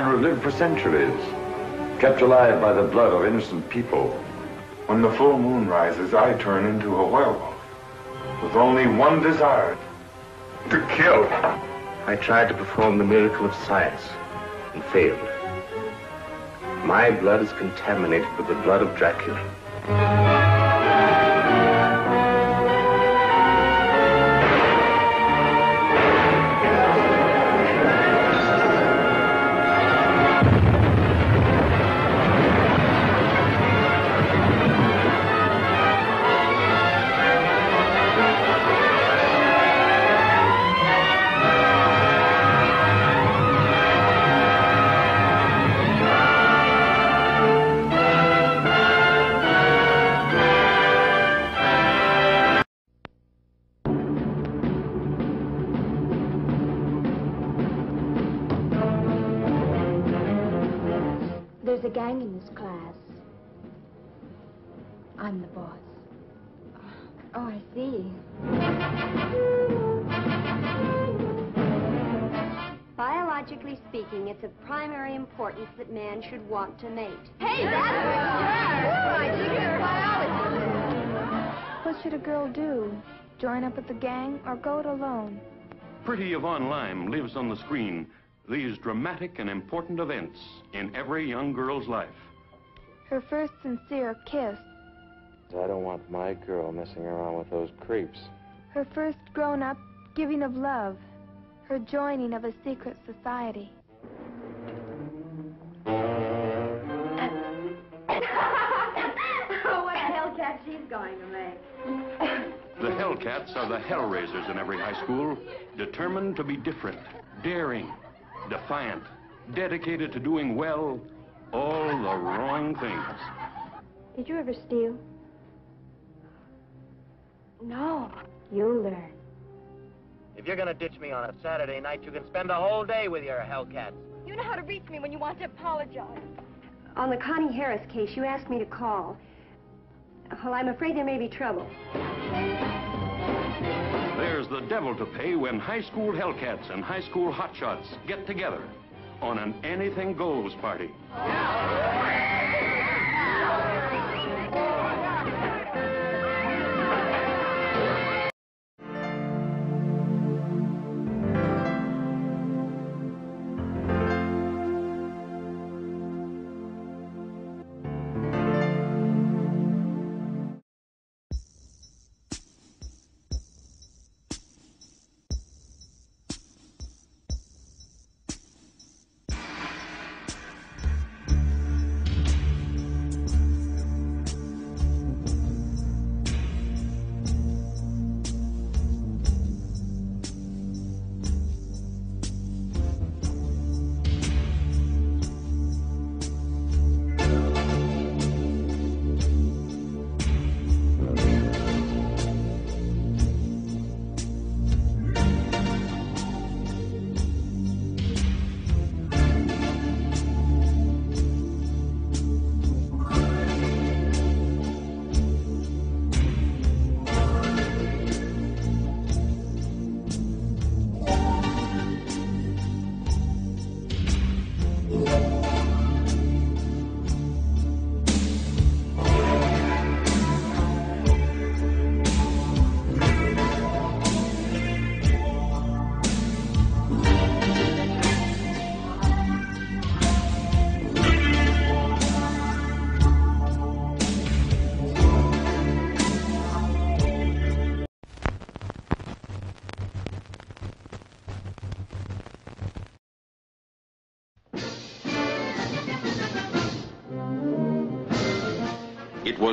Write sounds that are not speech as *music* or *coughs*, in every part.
man has lived for centuries, kept alive by the blood of innocent people. When the full moon rises, I turn into a werewolf with only one desire to kill. I tried to perform the miracle of science and failed. My blood is contaminated with the blood of Dracula. Oh, I see. Biologically speaking, it's of primary importance that man should want to mate. Hey, that's a star! biology. What should a girl do? Join up with the gang or go it alone? Pretty Yvonne Lime lives on the screen these dramatic and important events in every young girl's life. Her first sincere kiss. I don't want my girl messing around with those creeps. Her first grown-up giving of love. Her joining of a secret society. oh, what a hellcat she's going to make. The Hellcats are the Hellraisers in every high school, determined to be different, daring, defiant, dedicated to doing well all the wrong things. Did you ever steal? No. You'll learn. If you're gonna ditch me on a Saturday night, you can spend a whole day with your Hellcats. You know how to reach me when you want to apologize. On the Connie Harris case, you asked me to call. Well, I'm afraid there may be trouble. There's the devil to pay when high school Hellcats and high school hotshots get together on an anything goes party. It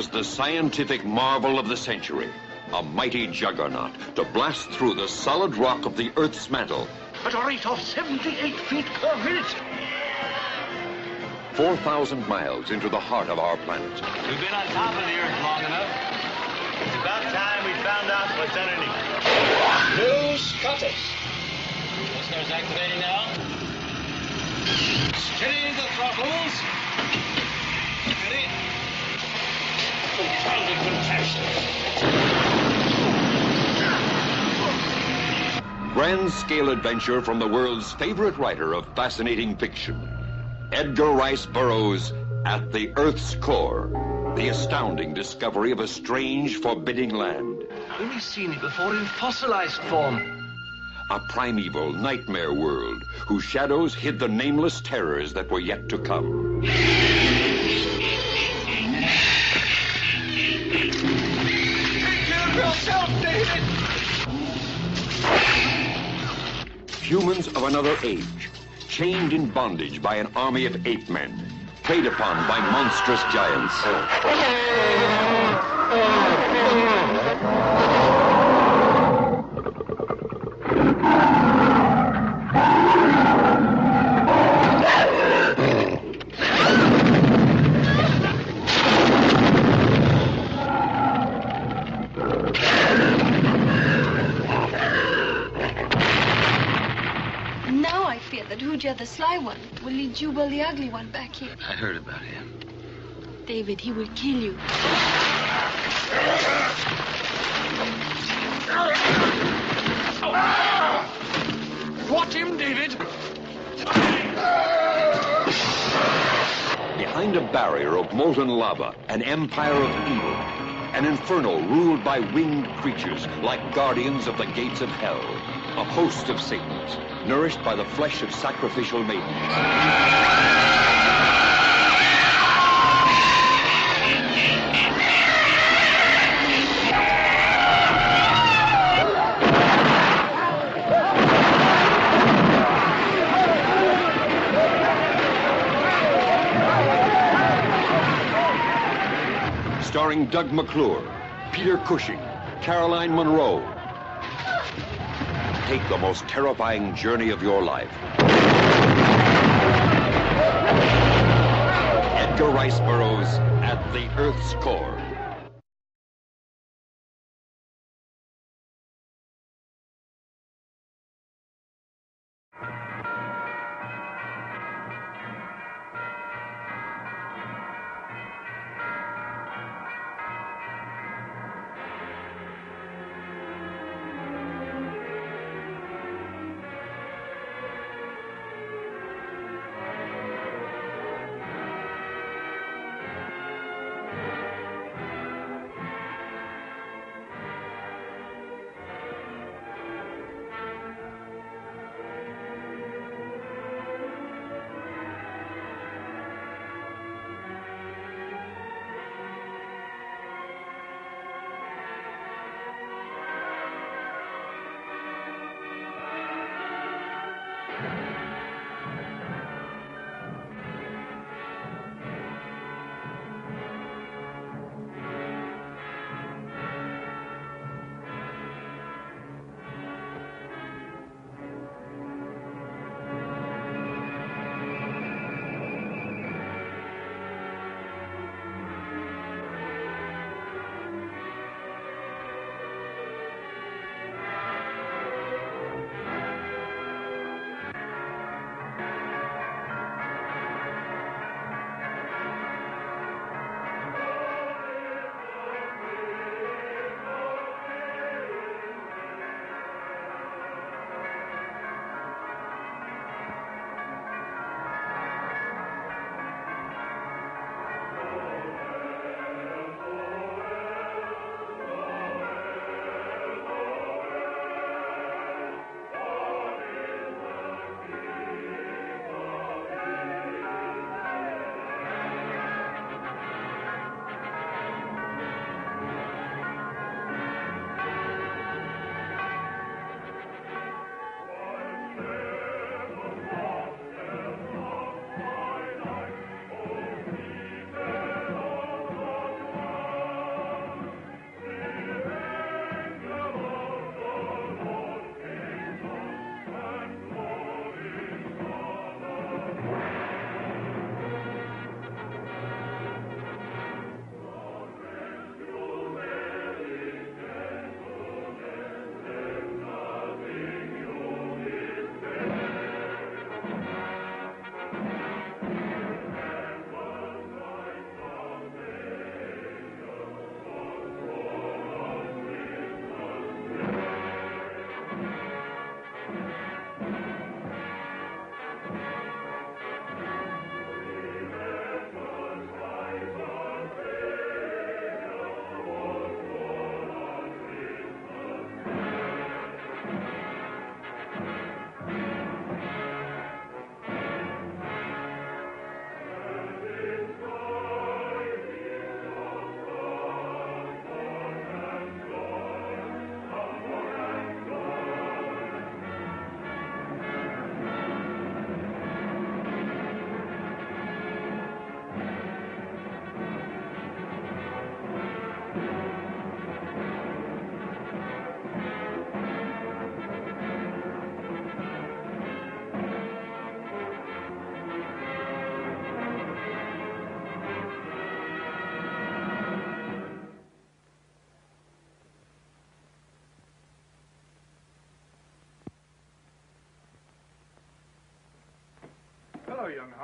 was the scientific marvel of the century, a mighty juggernaut to blast through the solid rock of the Earth's mantle. At a rate of 78 feet per minute. 4,000 miles into the heart of our planet. We've been on top of the Earth long enough. It's about time we found out what's underneath. News cutters. Listeners activating now. Steady the throttles. Steady. Confounded contraption. grand scale adventure from the world's favorite writer of fascinating fiction, Edgar Rice Burroughs at the Earth's core. The astounding discovery of a strange, forbidding land. I've only seen it before in fossilized form. A primeval nightmare world whose shadows hid the nameless terrors that were yet to come. Humans of another age, chained in bondage by an army of ape men, preyed upon by monstrous giants. Now I fear that Hooja, the sly one, will lead Jubal, the ugly one, back here. I heard about him. David, he will kill you. What him, David? Behind a barrier of molten lava, an empire of evil. An inferno ruled by winged creatures like guardians of the gates of hell. A host of Satans, nourished by the flesh of sacrificial maidens. Starring Doug McClure, Peter Cushing, Caroline Munro. Take the most terrifying journey of your life. Edgar Rice Burroughs at the Earth's core.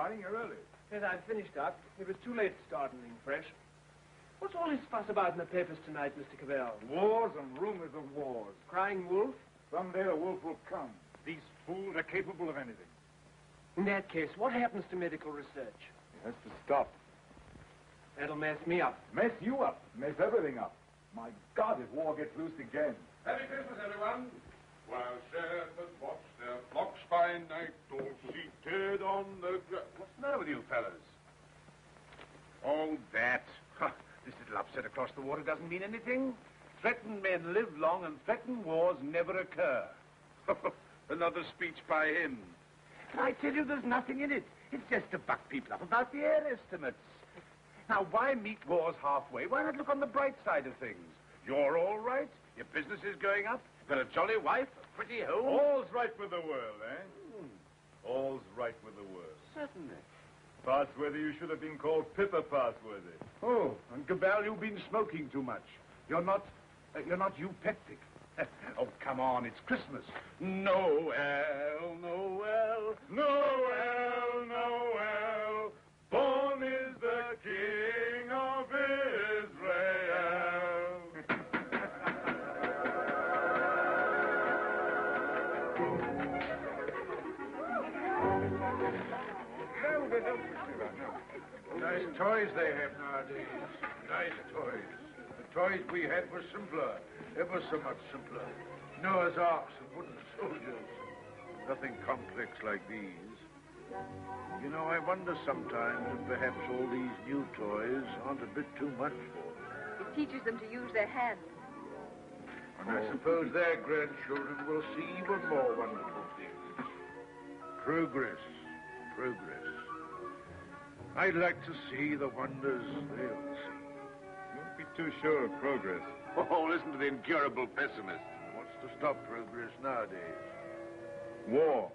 Harding. You're early. Yes, I've finished up. It was too late to start anything fresh. What's all this fuss about in the papers tonight, Mr. Cabal? Wars and rumors of wars. Crying wolf? Someday the wolf will come. These fools are capable of anything. In that case, what happens to medical research? It has to stop. That'll mess me up. Mess you up. Mess everything up. My God, if war gets loose again. Happy Christmas, everyone. While shepherds watch their flocks by night, all seated on the ground. What's the matter with you fellas? Oh, that. Huh. This little upset across the water doesn't mean anything. Threatened men live long and threatened wars never occur. *laughs* Another speech by him. I tell you, there's nothing in it. It's just to buck people up about the air estimates. Now, why meet wars halfway? Why not look on the bright side of things? You're all right. Your business is going up. You've got a jolly wife, a pretty home. All's right with the world, eh? All's right with the world. Certainly. Passworthy, you should have been called Pippa Passworthy. Oh, and Cabal, you've been smoking too much. You're not, uh, you're not eupeptic. *laughs* oh, come on, it's Christmas. Noel, Noel, Noel, Noel, born is the King Nice toys they have nowadays. Nice toys. The toys we had were simpler, ever so much simpler. Noah's arks and wooden soldiers. Nothing complex like these. You know, I wonder sometimes if perhaps all these new toys aren't a bit too much for them. It teaches them to use their hands. And I suppose their grandchildren will see even more wonderful things. Progress, progress. I'd like to see the wonders they'll see. Don't be too sure of progress. Oh, listen to the incurable pessimist. What's to stop progress nowadays? War.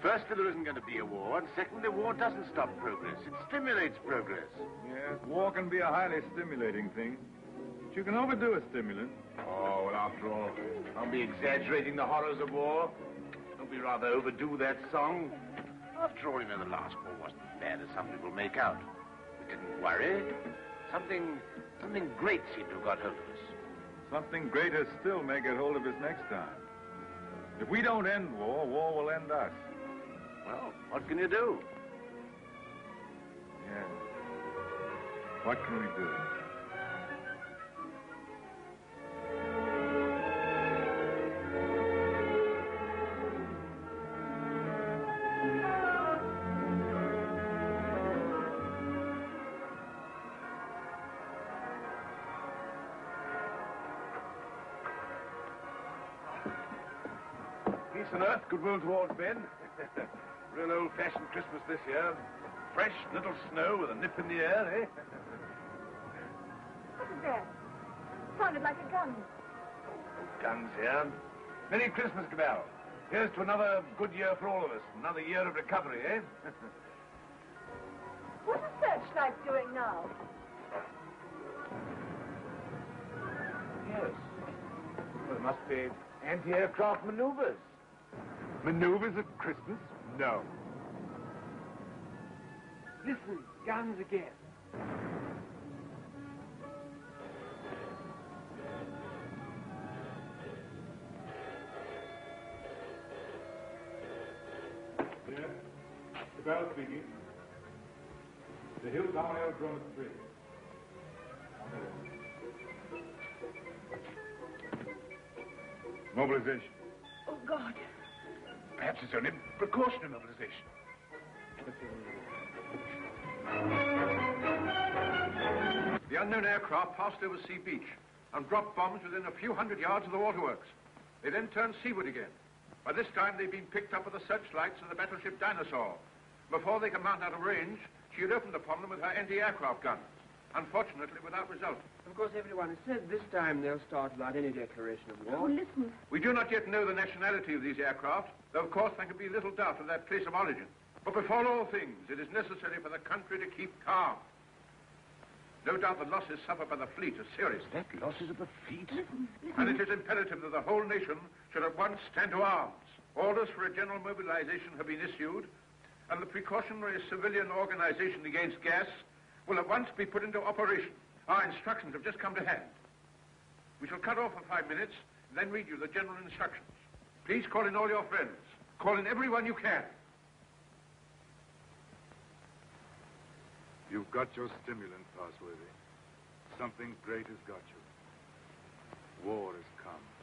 Firstly, there isn't going to be a war, and secondly, war doesn't stop progress. It stimulates progress. Yes, war can be a highly stimulating thing. But you can overdo a stimulant. Oh, well, after all, don't be exaggerating the horrors of war. Don't be rather overdo that song. After all, you know, the last war wasn't as bad as some people make out. We didn't worry. Something, something great seemed to have got hold of us. Something greater still may get hold of us next time. If we don't end war, war will end us. Well, what can you do? Yeah. What can we do? Goodwill towards men. *laughs* Real old-fashioned Christmas this year. Fresh little snow with a nip in the air, eh? What is that? Sounded like a gun. Guns here. Merry Christmas, Cabal. Here's to another good year for all of us. Another year of recovery, eh? *laughs* What is Searchlight doing now? yes. Well, it must be anti-aircraft maneuvers. Maneuvers at Christmas? No. Listen, guns again. Yeah. Cabal speaking. The Hilltown Aerodrome at three. Mobilization. Oh, God. Perhaps it's only precautionary mobilization. The unknown aircraft passed over Sea Beach and dropped bombs within a few hundred yards of the waterworks. They then turned seaward again. By this time, they'd been picked up with the searchlights of the battleship Dinosaur. Before they could mount out of range, she had opened upon them with her anti-aircraft guns. Unfortunately, without result. Of course, everyone has said this time they'll start without any declaration of war. Oh, listen. We do not yet know the nationality of these aircraft, though of course there can be little doubt of their place of origin. But before all things, it is necessary for the country to keep calm. No doubt the losses suffered by the fleet are serious. That losses of the fleet? *laughs* And it is imperative that the whole nation should at once stand to arms. Orders for a general mobilization have been issued, and the precautionary civilian organization against gas will at once be put into operation. Our instructions have just come to hand. We shall cut off for five minutes, and then read you the general instructions. Please call in all your friends. Call in everyone you can. You've got your stimulant, Passworthy. Something great has got you. War has come.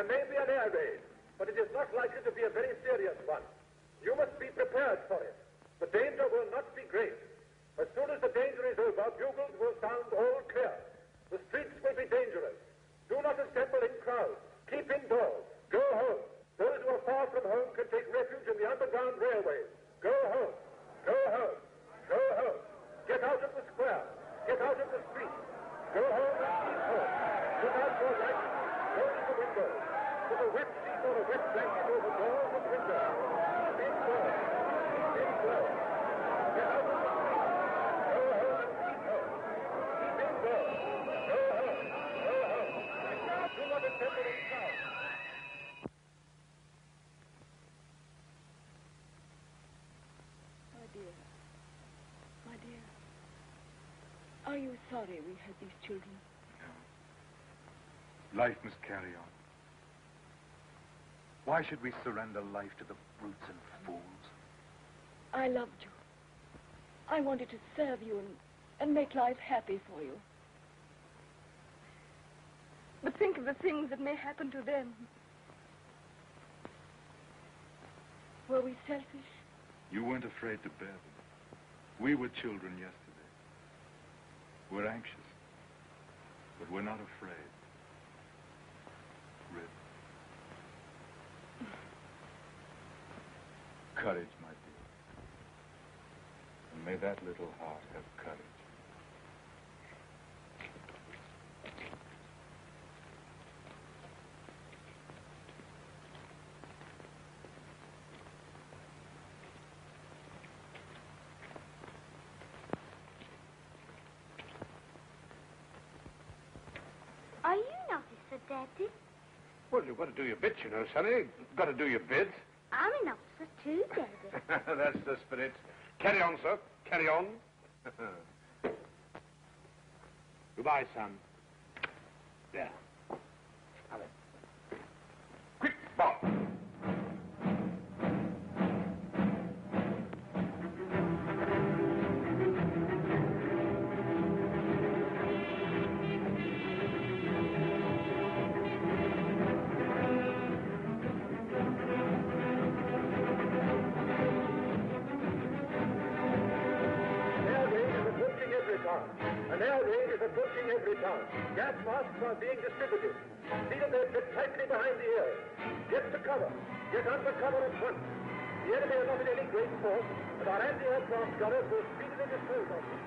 There may be an air raid, but it is not likely to be a very serious one. You must be prepared for it. The danger will not be great. As soon as the danger is over, bugles will sound all clear. The streets will be dangerous. Do not assemble in crowds. Keep indoors. Go home. Those who are far from home can take refuge in the underground railways. Go home. Go home. Go home. Get out of the square. Get out of the street. Go home and keep home. Are you sorry we had these children? No. Life must carry on. Why should we surrender life to the brutes and fools? I loved you. I wanted to serve you and, and make life happy for you. But think of the things that may happen to them. Were we selfish? You weren't afraid to bear them. We were children yesterday. We're anxious, but we're not afraid. Courage, my dear. And may that little heart have courage. Are you not a Daddy? Well, you've got to do your bit, you know, Sonny. Got to do your bit. I'm an officer too, Daddy. *laughs* That's the spirit. Carry on, sir. Carry on. *laughs* Goodbye, son. There. Now then. Quick, Bob. Cover. Get under cover at once. The enemy are not in any great force, but our anti-aircraft gunners will speedily dispose of them.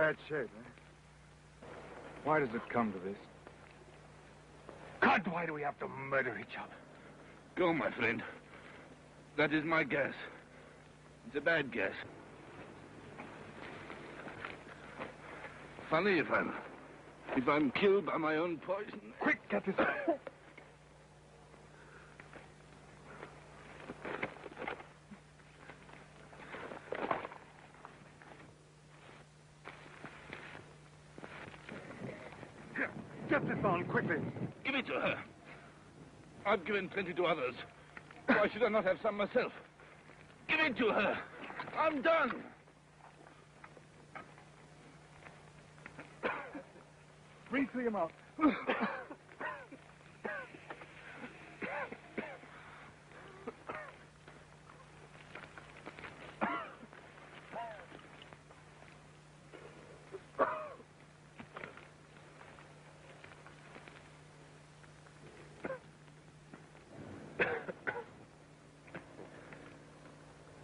Bad shape, eh? Why does it come to this? God, why do we have to murder each other? Go, my friend. That is my guess. It's a bad guess. Funny if I'm if I'm killed by my own poison. Quick, get this. *laughs* Get Give it to her. I've given plenty to others. Why should I not have some myself? Give it to her. I'm done. Breathe through your mouth.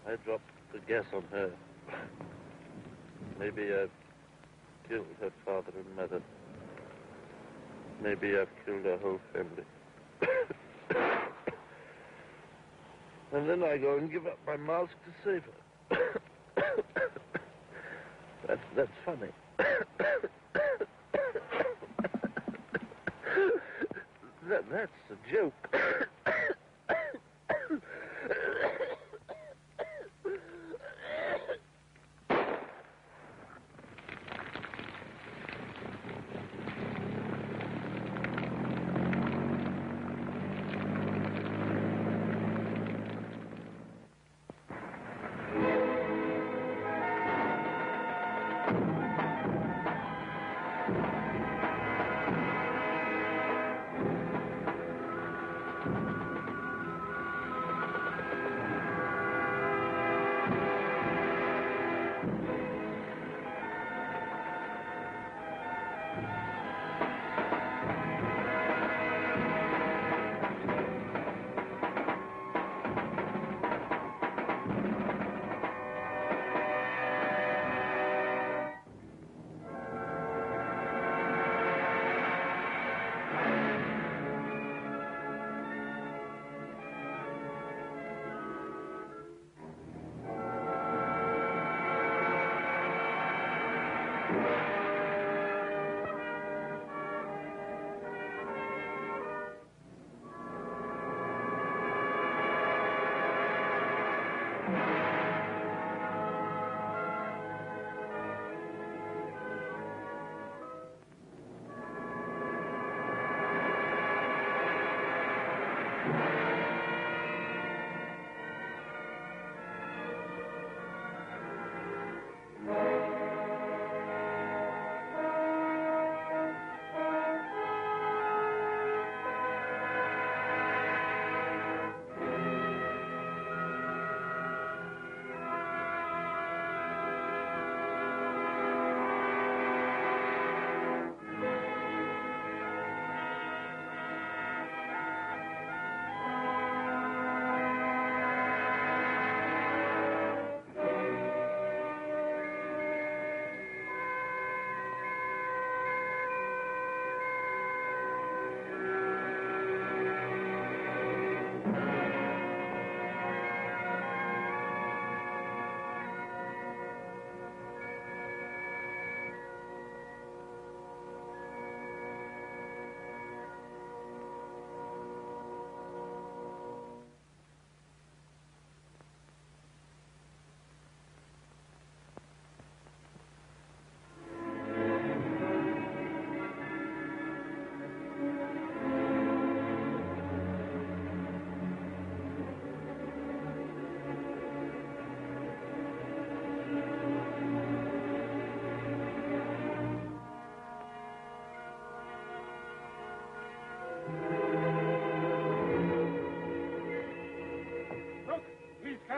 I dropped the guess on her. Maybe I've killed her father and mother. Maybe I've killed her whole family. *coughs* and then I go and give up my mask to save her. *coughs* that's, that's funny. *coughs* that, that's a joke.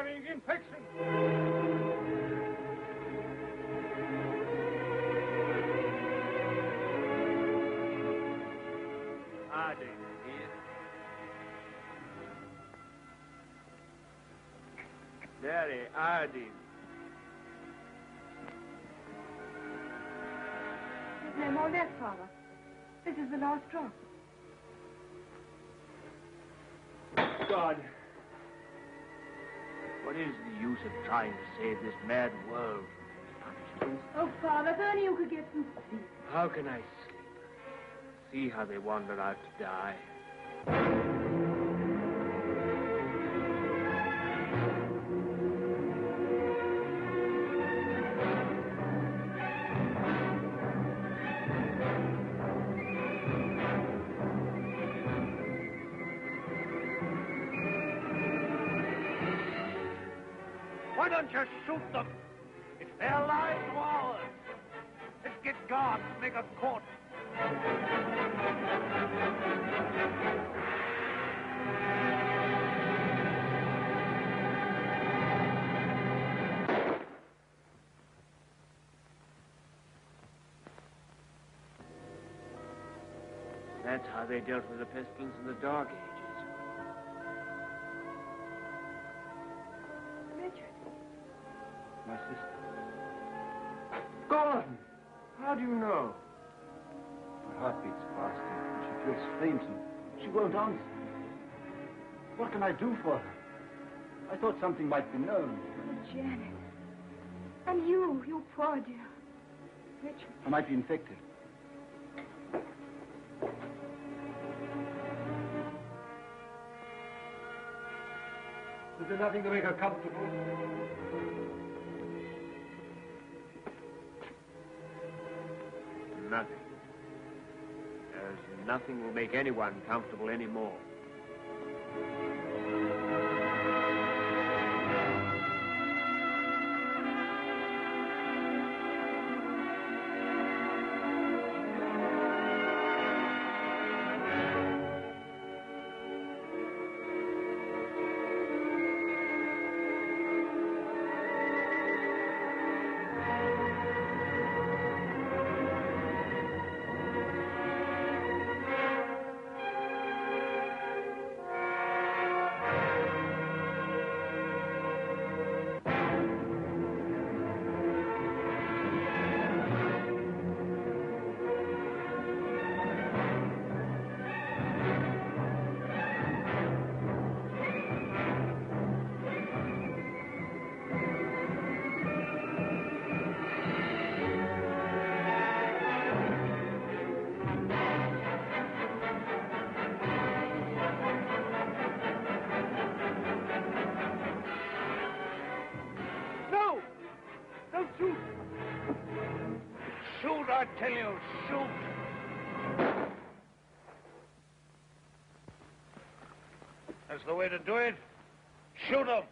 Carrying infection. Harding here. Very Harding. No more left, Father. This is the last drop. Is the use of trying to save this mad world from? Oh, Father, if only you could get some sleep. How can I sleep? See how they wander out to die. Why don't you shoot them? It's their lives or ours. Let's get guards make a court. That's how they dealt with the pestilence in the Dark Ages. She won't answer. What can I do for her? I thought something might be known. Oh, Janet. And you, you poor dear. Richard. I might be infected. Is there nothing to make her comfortable? Nothing will make anyone comfortable anymore. The way to do it. Shoot them!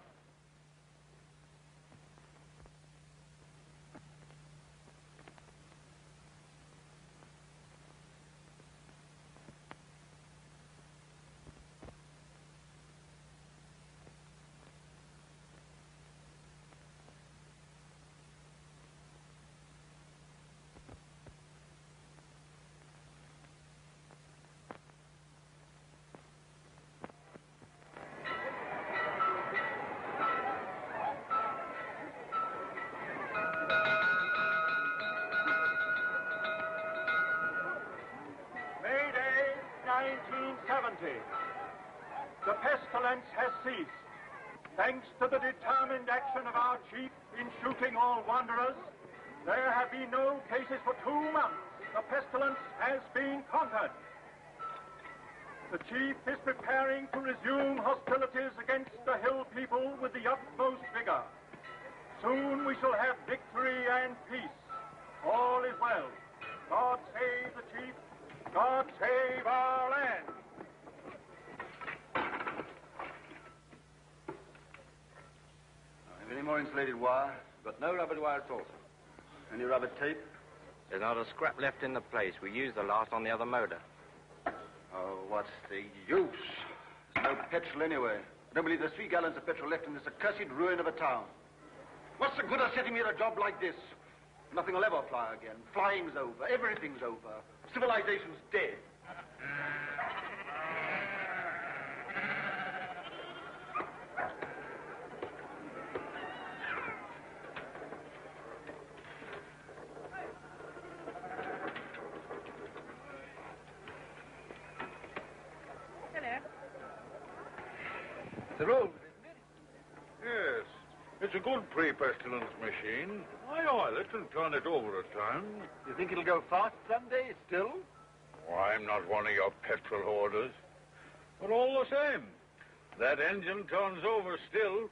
Pestilence has ceased. Thanks to the determined action of our chief in shooting all wanderers, there have been no cases for two months. The pestilence has been conquered. The chief is preparing to resume hostilities against the hill people with the utmost vigor. Soon we shall have victory and peace. All is well. God save the chief. God save our land. Any more insulated wire? Got no rubber wire at all. Any rubber tape? There's not a scrap left in the place. We used the last on the other motor. Oh, what's the use? There's no petrol anyway. I don't believe there's three gallons of petrol left in this accursed ruin of a town. What's the good of setting me at a job like this? Nothing will ever fly again. Flying's over. Everything's over. Civilization's dead. They're old, Yes. It's a good pre-pestilence machine. I oil it and turn it over at times. You think it'll go fast someday, still? Oh, I'm not one of your petrol hoarders. But all the same, that engine turns over still.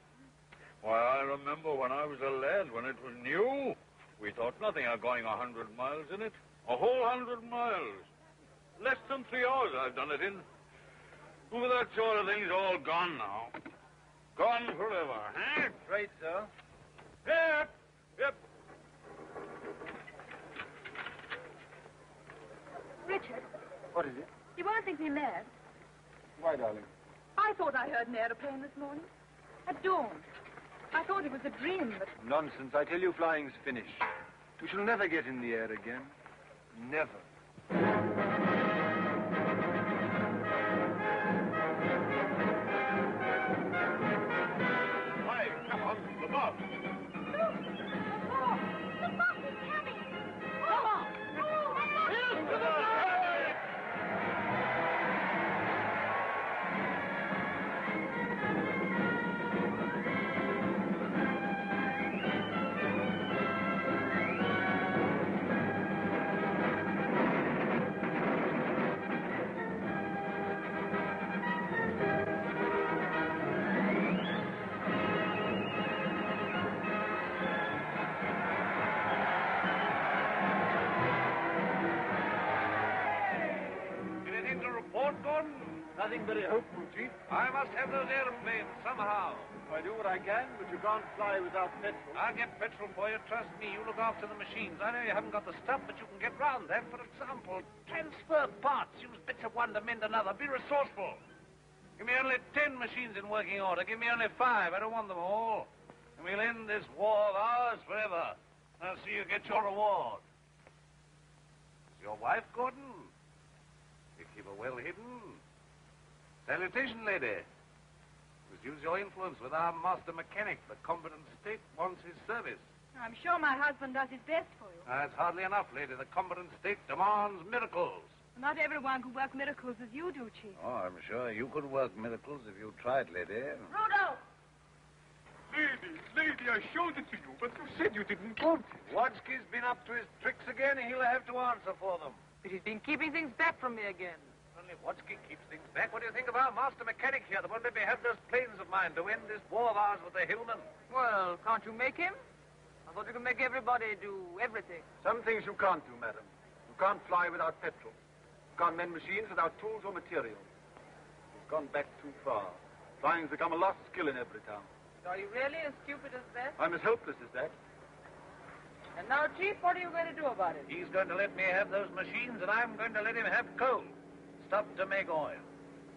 Why, I remember when I was a lad, when it was new, we thought nothing of going a hundred miles in it. A whole hundred miles. Less than three hours I've done it in. Well, that sort of thing's all gone now. Gone forever, huh? Right, sir. Yep, yep. Richard, What is it? you won't think me mad. Why, darling? I thought I heard an aeroplane this morning. At dawn. I thought it was a dream, but Nonsense. I tell you, flying's finished. We shall never get in the air again. Never. I must have those airplanes somehow. I do what I can, but you can't fly without petrol. I'll get petrol for you. Trust me. You look after the machines. I know you haven't got the stuff, but you can get round that. For example, transfer parts. Use bits of one to mend another. Be resourceful. Give me only ten machines in working order. Give me only five. I don't want them all. And we'll end this war of ours forever. I'll see you get your reward. Is your wife, Gordon? You keep her well hidden. Salutation, lady. Must use your influence with our master mechanic. The competent state wants his service. I'm sure my husband does his best for you. That's hardly enough, lady. The competent state demands miracles. Not everyone can work miracles as you do, Chief. Oh, I'm sure you could work miracles if you tried, lady. Rudolph! Lady, lady, I showed it to you, but you said you didn't want it. Wadsky's been up to his tricks again. And he'll have to answer for them. But he's been keeping things back from me again. Only Wadsky keeps things back. What do you think of our master mechanic here? The one let me have those planes of mine to end this war of ours with the Hillmen. Well, can't you make him? I thought you could make everybody do everything. Some things you can't do, madam. You can't fly without petrol. You can't mend machines without tools or materials. You've gone back too far. Flying's become a lost skill in Everytown. Are you really as stupid as that? I'm as helpless as that. And now, Chief, what are you going to do about it? He's going to let me have those machines, and I'm going to let him have coal. Stuff to make oil.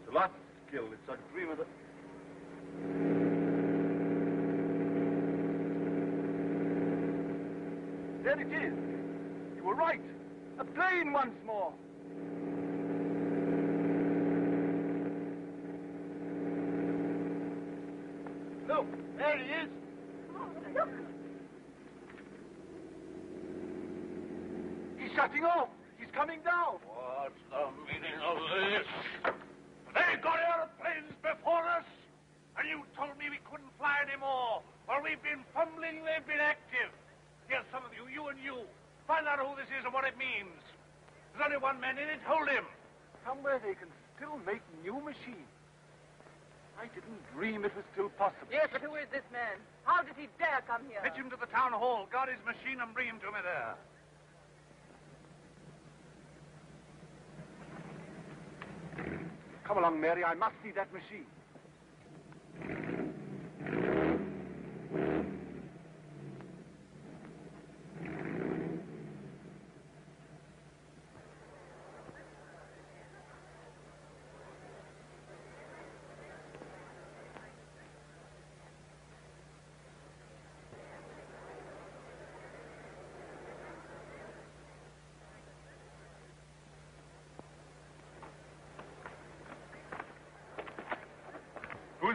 It's a lost skill. It's a dream of the... There it is. You were right. A plane once more. Look, there he is. Look! He's shutting off. He's coming down. What's the of? They got airplanes before us, and you told me we couldn't fly anymore. Well, we've been fumbling, they've been active. Here's some of you, you and you. Find out who this is and what it means. There's only one man in it, hold him. Somewhere they can still make new machines. I didn't dream it was still possible. Yes, but who is this man? How did he dare come here? Fetch him to the town hall, guard his machine, and bring him to me there. Come along, Mary. I must see that machine.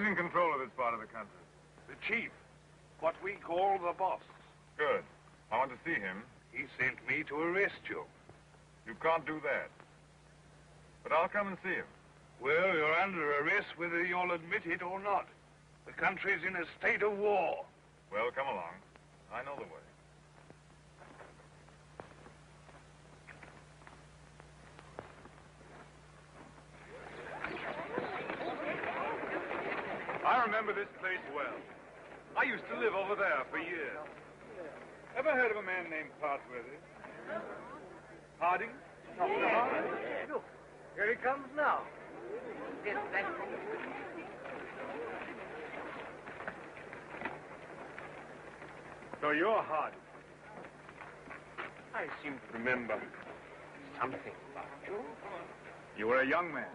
Who's in control of this part of the country? The chief. What we call the boss. Good. I want to see him. He sent me to arrest you. You can't do that. But I'll come and see him. Well, you're under arrest whether you'll admit it or not. The country's in a state of war. Well, come along. I know the way. I remember this place well. I used to live over there for years. Ever heard of a man named Passworthy? Harding? Dr. Harding? Look, here he comes now. Yes, So you're Harding. I seem to remember something about you. You were a young man.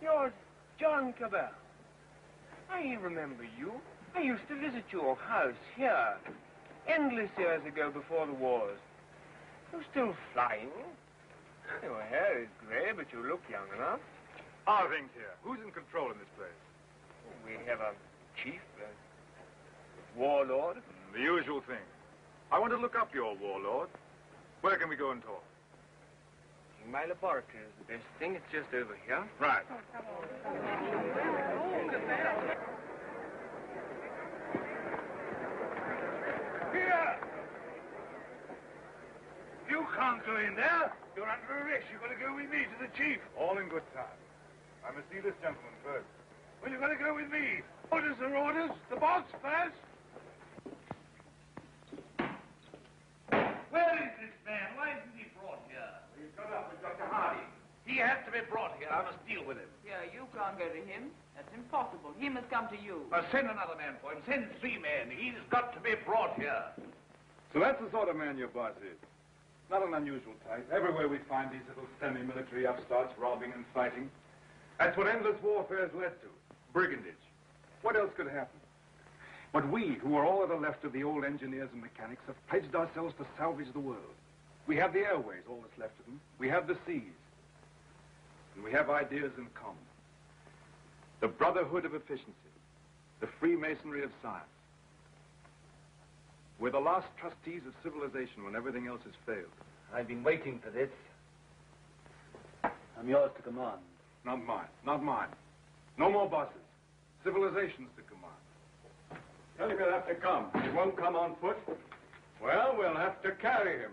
You're John Cabal. I remember you. I used to visit your house here, endless years ago before the wars. You're still flying. Your hair is grey, but you look young enough. How are things here? Who's in control in this place? We have a chief, a warlord. The usual thing. I want to look up your warlord. Where can we go and talk? My laboratory is the best thing. It's just over here. Right. Oh, Here! You can't go in there. You're under arrest. You've got to go with me to the chief. All in good time. I must see this gentleman first. Well, you've got to go with me. Orders are orders. The boss first. Where is this man? Why isn't he brought here? He's got up with Dr. Harding. He has to be brought here. I must deal with him. Yeah, you can't go to him. That's impossible. He must come to you. Well, send another man for him. Send three men. He's got to be brought here. So that's the sort of man your boss is. Not an unusual type. Everywhere we find these little semi-military upstarts robbing and fighting. That's what endless warfare has led to. Brigandage. What else could happen? But we, who are all that are left of the old engineers and mechanics, have pledged ourselves to salvage the world. We have the airways, all that's left of them. We have the seas. And we have ideas in common. The brotherhood of efficiency. The Freemasonry of science. We're the last trustees of civilization when everything else has failed. I've been waiting for this. I'm yours to command. Not mine. Not mine. No more bosses. Civilization's to command. Tell him he'll have to come. He won't come on foot. Well, we'll have to carry him.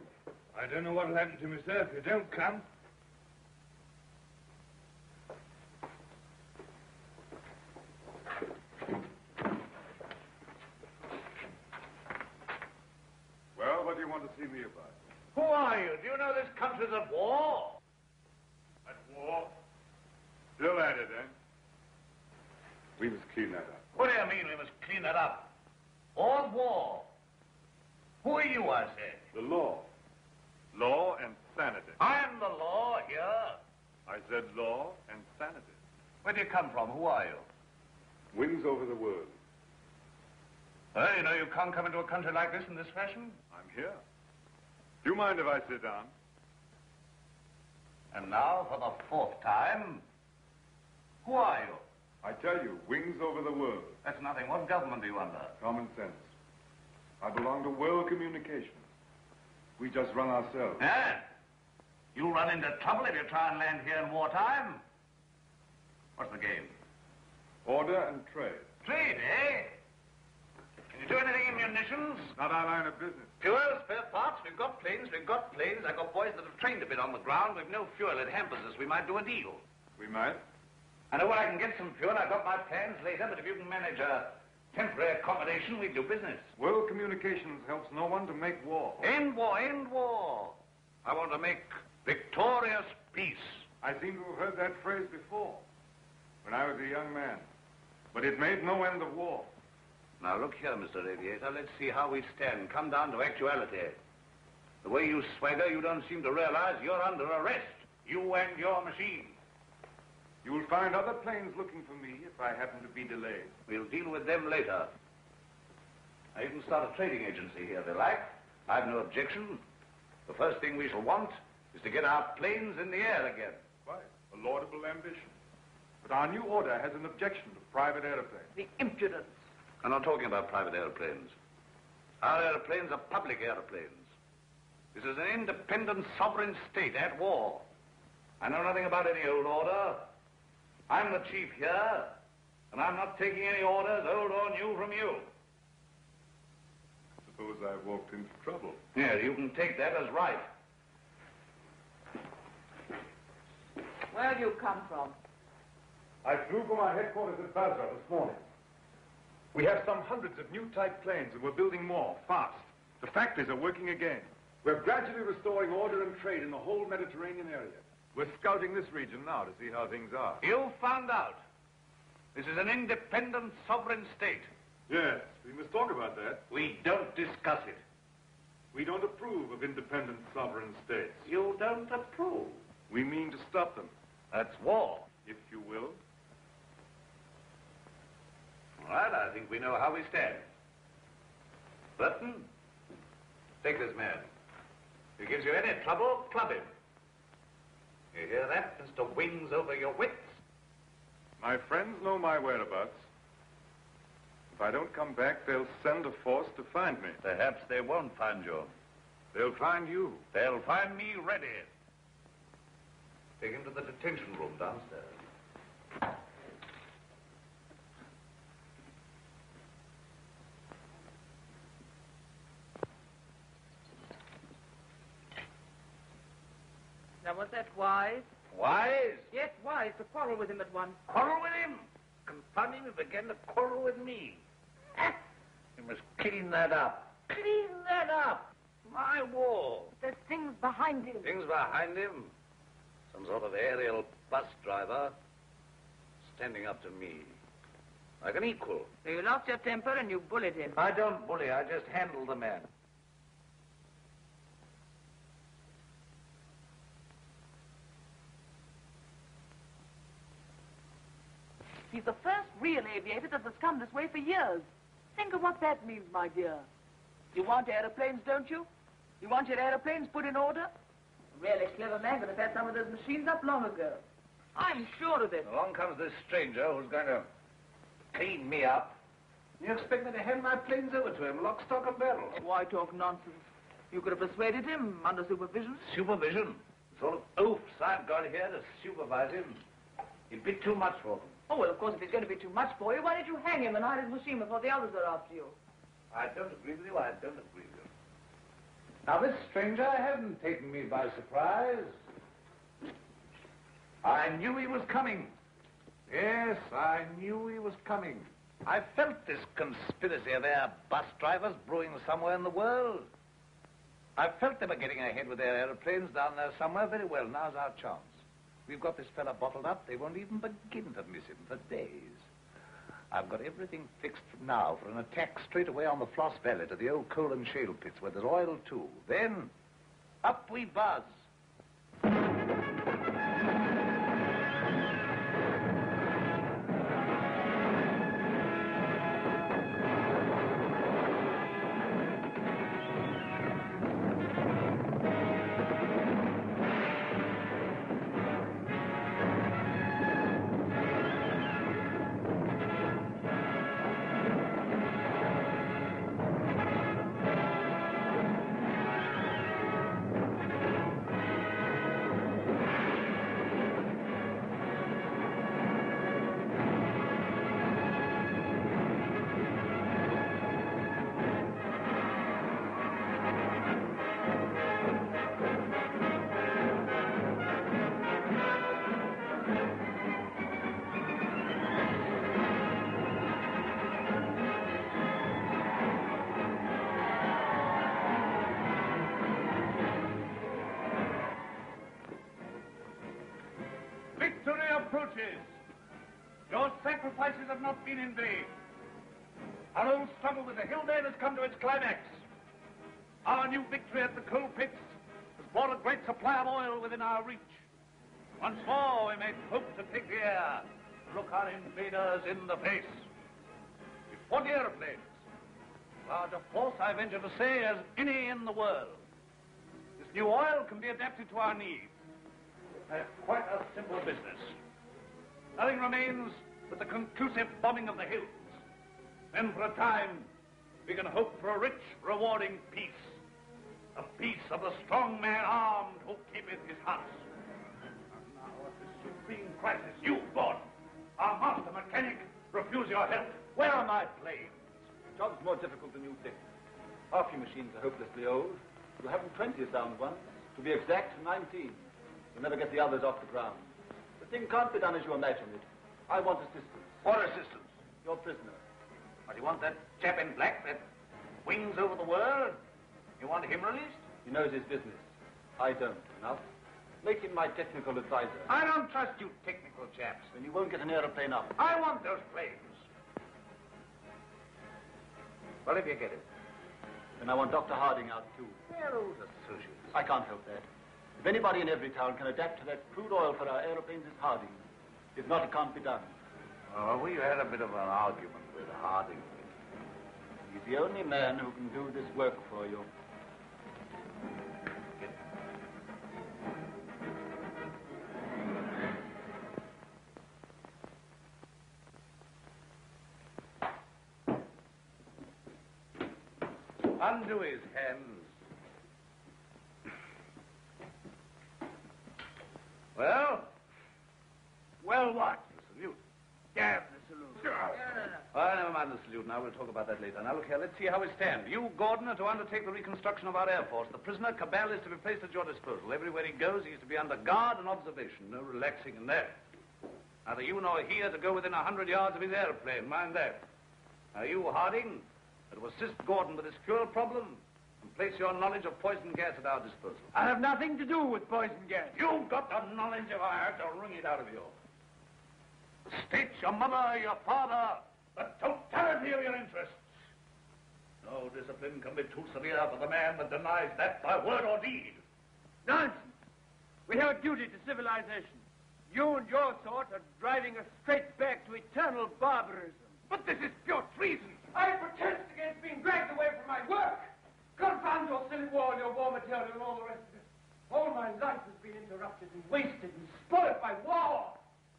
I don't know what'll happen to me, sir, if you don't come. Well, what do you want to see me about? Who are you? Do you know this country's at war? At war? Still at it, eh? We must clean that up. What do you mean we must clean that up? All war. Who are you, I say? The law. Law and sanity. I'm the law here. I said law and sanity. Where do you come from? Who are you? Wings over the world. Well, you know you can't come into a country like this in this fashion. I'm here. Do you mind if I sit down? And now, for the fourth time, who are you? I tell you, wings over the world. That's nothing. What government are you under? Common sense. I belong to World Communications. We just run ourselves. Eh? You'll run into trouble if you try and land here in wartime. What's the game? Order and trade. Trade, eh? Can you do anything in munitions? Not our line of business. Fuel, spare parts, we've got planes, we've got planes. I've got boys that have trained a bit on the ground. We've no fuel. It hampers us. We might do a deal. We might. I know where I can get some fuel. I've got my plans later, but if you can manage a temporary accommodation, we do business. World Communications helps no one to make war. End war, end war. I want to make victorious peace. I seem to have heard that phrase before, when I was a young man. But it made no end of war. Now, look here, Mr. Aviator. Let's see how we stand. Come down to actuality. The way you swagger, you don't seem to realize you're under arrest. You and your machine. You will find other planes looking for me if I happen to be delayed. We'll deal with them later. I you can start a trading agency here if you like. I've no objection. The first thing we shall want is to get our planes in the air again. Quite. A laudable ambition. But our new order has an objection to private airplanes. The impudence. I'm not talking about private airplanes. Our airplanes are public airplanes. This is an independent sovereign state at war. I know nothing about any old order. I'm the chief here, And I'm not taking any orders, old or new, from you. Suppose I walked into trouble. Yeah, you can take that as right. Where do you come from? I flew from our headquarters at Basra this morning. We have some hundreds of new type planes, and we're building more, fast. The factories are working again. We're gradually restoring order and trade in the whole Mediterranean area. We're scouting this region now to see how things are. You found out. This is an independent sovereign state. Yes, we must talk about that. We don't discuss it. We don't approve of independent sovereign states. You don't approve. We mean to stop them. That's war. If you will. All right, I think we know how we stand. Burton, take this man. If he gives you any trouble, club him. You hear that, Mr. Wings over your wits? My friends know my whereabouts. If I don't come back, they'll send a force to find me. Perhaps they won't find you. They'll find you. They'll find me ready. Take him to the detention room downstairs. Was that wise? Wise? Yes, wise to quarrel with him at once. Quarrel with him? Confound him, he began to quarrel with me. Eh? You must clean that up. Clean that up. My wall. There's things behind him. Things behind him. Some sort of aerial bus driver standing up to me. Like an equal. So you lost your temper and you bullied him. I don't bully, I just handle the man. He's the first real aviator that has come this way for years. Think of what that means, my dear. You want aeroplanes, don't you? You want your aeroplanes put in order? A really clever man could have had some of those machines up long ago. I'm sure of it. Along comes this stranger who's going to clean me up. You expect me to hand my planes over to him, lock, stock, and barrel? Why talk nonsense? You could have persuaded him under supervision. Supervision? The sort of oafs I've got here to supervise him. It'd be too much for them. Oh, well, of course, if it's going to be too much for you, why don't you hang him and hide his machine before the others are after you? I don't agree with you. I don't agree with you. Now, this stranger hadn't taken me by surprise. I knew he was coming. Yes, I knew he was coming. I felt this conspiracy of air bus drivers brewing somewhere in the world. I felt they were getting ahead with their aeroplanes down there somewhere. Very well, now's our chance. We've got this fella bottled up. They won't even begin to miss him for days. I've got everything fixed now for an attack straight away on the Floss Valley to the old coal and shale pits where there's oil, too. Then, up we buzz. Been in vain. Our old struggle with the Hildane has come to its climax. Our new victory at the coal pits has brought a great supply of oil within our reach. Once more, we may hope to take the air, look our invaders in the face. With 40 airplanes, large a force, I venture to say, as any in the world. This new oil can be adapted to our needs. It's quite a simple business. Nothing remains but the conclusive bombing of the hills. Then for a time, we can hope for a rich, rewarding peace. A peace of the strong man armed who keepeth his house. And now at this supreme crisis, you, Gordon, our master mechanic, refuse your help. Where are my planes? Job's more difficult than you think. Half your machines are hopelessly old. You haven't 20 sound ones. To be exact, 19. You'll never get the others off the ground. The thing can't be done as you imagine it. I want assistance. What assistance? Your prisoner. What, you want that chap in black that wings over the world? You want him released? He knows his business. I don't. Enough. Make him my technical advisor. I don't trust you technical chaps. Then you won't get an aeroplane up. I want those planes. Well, if you get it. Then I want Dr. Harding out, too. They're old associates. I can't help that. If anybody in Everytown can adapt to that crude oil for our aeroplanes, it's Harding. If not, it can't be done. Oh, we had a bit of an argument with Harding. He's the only man who can do this work for you. Undo his hands. Well? Well, what? The salute. Damn the salute. Well, never mind the salute now. We'll talk about that later. Now, look here. Let's see how we stand. You, Gordon, are to undertake the reconstruction of our Air Force. The prisoner, Cabal, is to be placed at your disposal. Everywhere he goes, he is to be under guard and observation. No relaxing in there. Neither you nor he are to go within a hundred yards of his airplane. Mind that. Now, you, Harding, are to assist Gordon with his fuel problem and place your knowledge of poison gas at our disposal. I have nothing to do with poison gas. You've got the knowledge if I had to wring it out of you. State, your mother, your father, the totality of your interests. No discipline can be too severe for the man that denies that by word or deed. Nonsense. We have a duty to civilization. You and your sort are driving us straight back to eternal barbarism. But this is pure treason. I protest against being dragged away from my work. Confound your silly war, your war material, and all the rest of it. All my life has been interrupted and wasted and spoiled by war.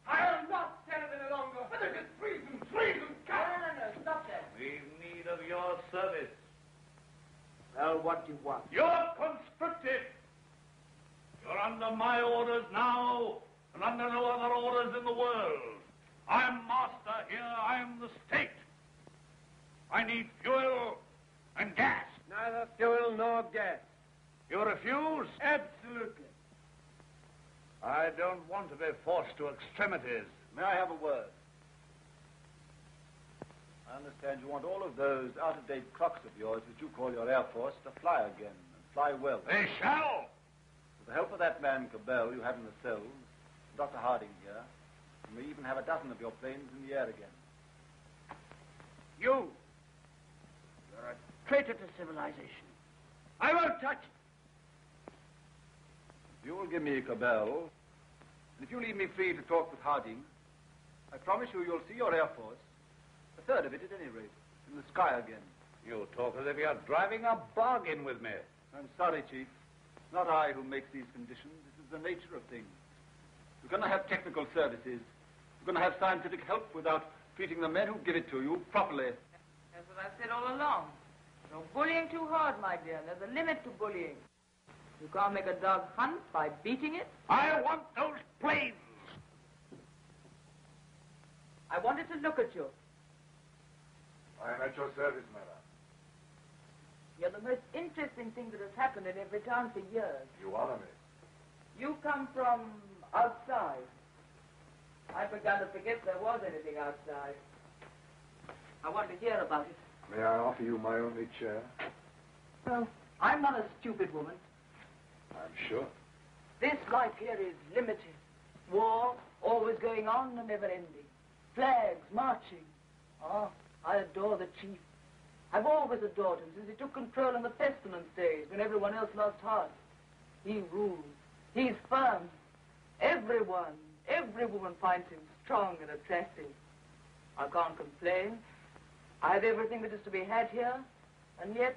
I'll not stand it any longer. But this is treason, treason, No, no, no, stop that. We've need of your service. Well, what do you want? You're conscripted. You're under my orders now, and under no other orders in the world. I'm master here. I'm the state. I need fuel and gas. Neither fuel nor gas. You refuse? Absolutely. I don't want to be forced to extremities. May I have a word? I understand you want all of those out-of-date clocks of yours, which you call your Air Force, to fly again, and fly well. They shall! With the help of that man, Cabal, you have in the cells, Dr. Harding here, you may even have a dozen of your planes in the air again. You. You're a traitor to civilization. I won't touch it. If you will give me Cabal, and if you leave me free to talk with Harding, I promise you you'll see your Air Force, a third of it at any rate, in the sky again. You talk as if you're driving a bargain with me. I'm sorry, Chief. It's not I who makes these conditions. This is the nature of things. You're going to have technical services. You're going to have scientific help without treating the men who give it to you properly. That's what I've said all along. No bullying too hard, my dear. There's a limit to bullying. You can't make a dog hunt by beating it. I want those planes. I wanted to look at you. I am at your service, madam. You're the most interesting thing that has happened in Everytown for years. You honor me. You come from outside. I began to forget there was anything outside. I want to hear about it. May I offer you my only chair? Well, I'm not a stupid woman. I'm sure. This life here is limited. War, always going on and never ending. Flags, marching. Oh, I adore the chief. I've always adored him since he took control in the pestilence days when everyone else lost heart. He rules. He's firm. Everyone, every woman finds him strong and attractive. I can't complain. I have everything that is to be had here, and yet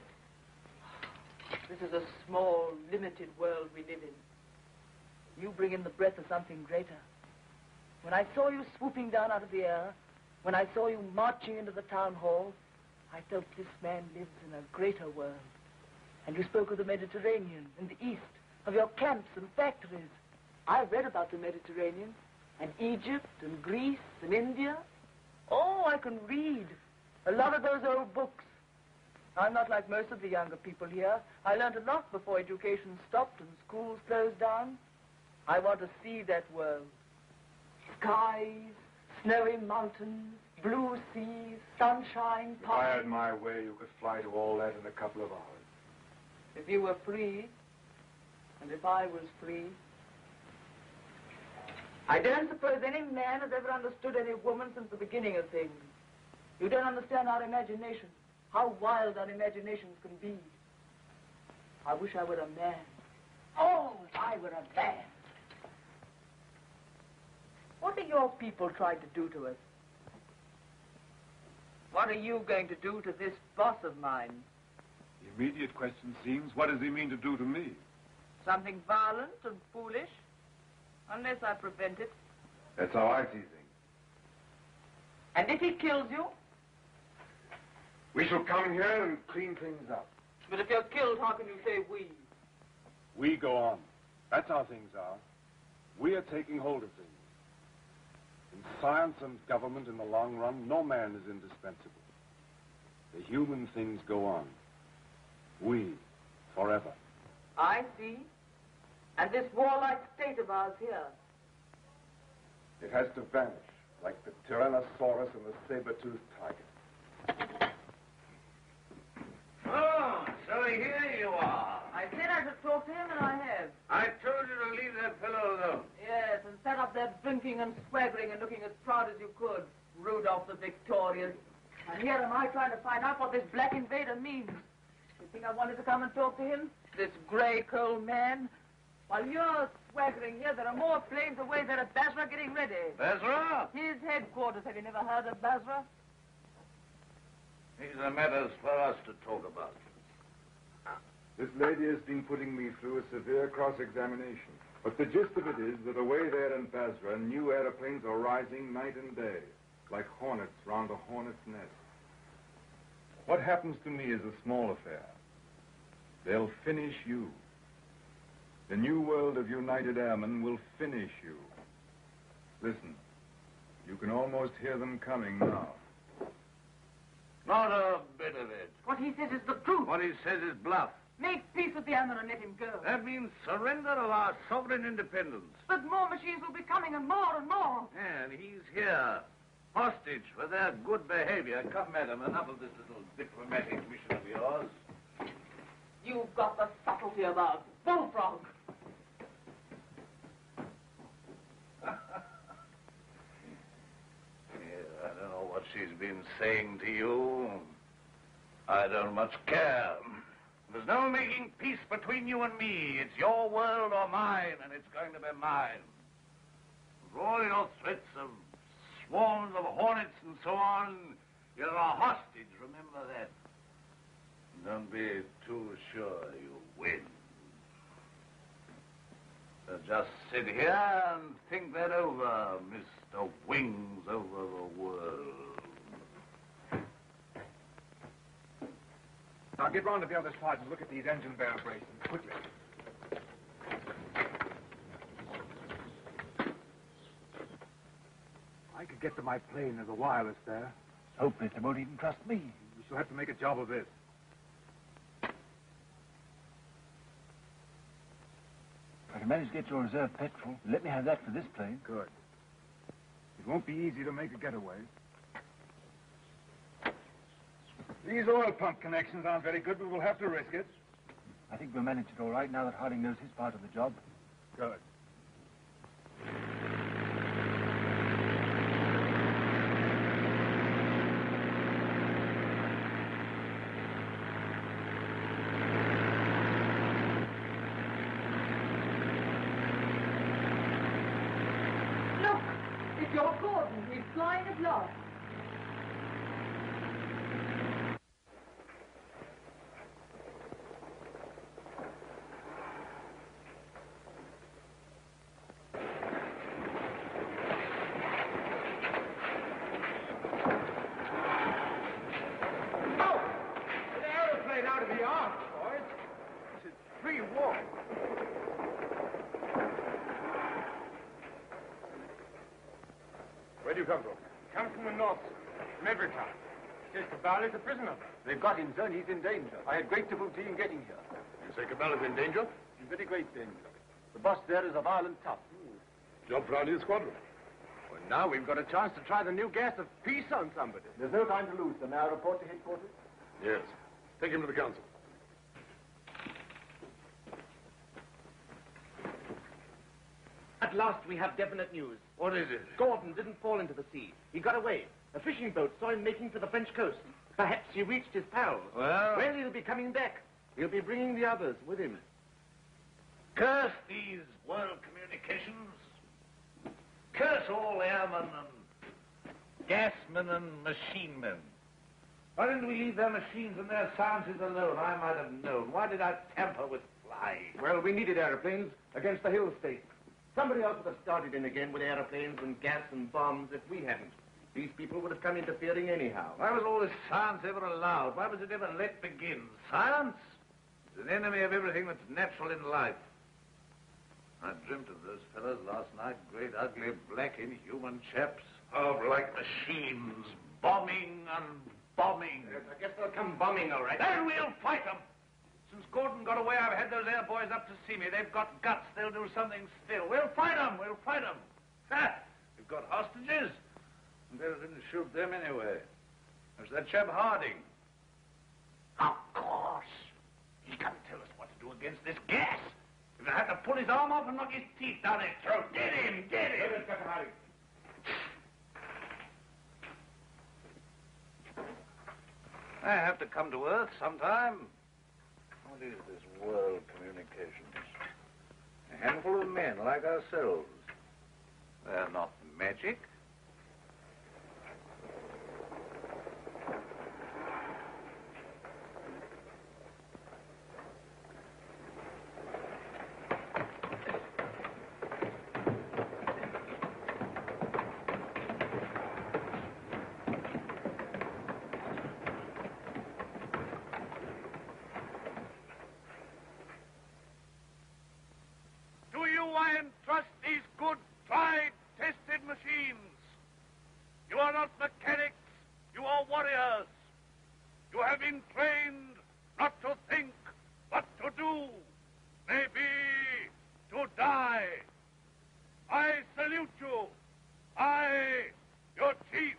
this is a small, limited world we live in. You bring in the breath of something greater. When I saw you swooping down out of the air, when I saw you marching into the town hall, I felt this man lives in a greater world. And you spoke of the Mediterranean and the East, of your camps and factories. I've read about the Mediterranean, and Egypt, and Greece, and India. Oh, I can read. A lot of those old books. I'm not like most of the younger people here. I learned a lot before education stopped and schools closed down. I want to see that world. Skies, snowy mountains, blue seas, sunshine, If I had my way, you could fly to all that in a couple of hours. If you were free, and if I was free. I don't suppose any man has ever understood any woman since the beginning of things. You don't understand our imagination, how wild our imaginations can be. I wish I were a man. Oh, if I were a man. What are your people trying to do to us? What are you going to do to this boss of mine? The immediate question seems, what does he mean to do to me? Something violent and foolish? Unless I prevent it. That's how I see things. And if he kills you? We shall come here and clean things up. But if you're killed, how can you say we? We go on. That's how things are. We are taking hold of things. In science and government in the long run, no man is indispensable. The human things go on. We, forever. I see. And this warlike state of ours here. It has to vanish, like the Tyrannosaurus and the saber-toothed tiger. So here you are. I said I should talk to him, and I have. I told you to leave that fellow alone. Yes, and set up there drinking and swaggering and looking as proud as you could. Rudolph the Victorious. And here am I trying to find out what this black invader means. You think I wanted to come and talk to him? This gray, cold man? While you're swaggering here, there are more planes away there at Basra getting ready. Basra? His headquarters. Have you never heard of Basra? These are matters for us to talk about. This lady has been putting me through a severe cross-examination. But the gist of it is that away there in Basra, new aeroplanes are rising night and day, like hornets round a hornet's nest. What happens to me is a small affair. They'll finish you. The new world of United Airmen will finish you. Listen, you can almost hear them coming now. Not a bit of it. What he says is the truth. What he says is bluff. Make peace with the airmen and let him go. That means surrender of our sovereign independence. But more machines will be coming and more and more. And he's here, hostage for their good behavior. Come, madam, enough of this little diplomatic mission of yours. You've got the subtlety of a bullfrog. *laughs* Yeah, I don't know what she's been saying to you. I don't much care. There's no making peace between you and me. It's your world or mine, and it's going to be mine. For all your threats of swarms of hornets and so on, you're a hostage, remember that. Don't be too sure you'll win. So just sit here and think that over, Mr. Wings over the world. Now get round to the other side and look at these engine barrel braces, quickly. I could get to my plane. There's a wireless there. Hopeless, they won't even trust me. We shall have to make a job of this. If I can manage to get your reserve petrol, let me have that for this plane. Good. It won't be easy to make a getaway. These oil pump connections aren't very good, but we'll have to risk it. I think we'll manage it all right now that Harding knows his part of the job. Good. Look, it's your Gordon. He's flying at last. An aeroplane out of the ark, boys. This is free war. Where do you come from? Come from the north, from Everytown. Says Cabal is a prisoner. They've got him, sir, and he's in danger. I had great difficulty in getting here. You say Cabal is in danger? In very great danger. The boss there is a violent tough. Job for our new squadron. Well, now we've got a chance to try the new gas of peace on somebody. There's no time to lose, sir. May I report to headquarters? Yes. Take him to the council. At last we have definite news. What is it? Gordon didn't fall into the sea. He got away. A fishing boat saw him making for the French coast. Perhaps he reached his pals. Well? Well, he'll be coming back. He'll be bringing the others with him. Curse these world communications. Curse all airmen and gasmen and machine men. Why didn't we leave their machines and their sciences alone? I might have known. Why did I tamper with flying? Well, we needed airplanes against the hill state. Somebody else would have started in again with airplanes and gas and bombs if we hadn't. These people would have come interfering anyhow. Why was all this science ever allowed? Why was it ever let begin? Science is an enemy of everything that's natural in life. I dreamt of those fellows last night, great, ugly, black, inhuman chaps, powerful like machines, bombing and bombing. I guess they'll come bombing, all right. Then we'll fight them. Since Gordon got away, I've had those air boys up to see me. They've got guts. They'll do something still. We'll fight them. We'll fight them. Ha! We've got hostages. And they didn't shoot them anyway. It was that chap Harding. Of course. He can tell us what to do against this gas. If I have to pull his arm off and knock his teeth down his throat. Get him! Get him! Harding. I have to come to Earth sometime. What is this world communications? A handful of men like ourselves. They're not magic. To you I entrust these good, tried, tested machines. You are not mechanics, you are warriors. You have been trained not to think, but to do. Maybe to die. I salute you. I, your chief.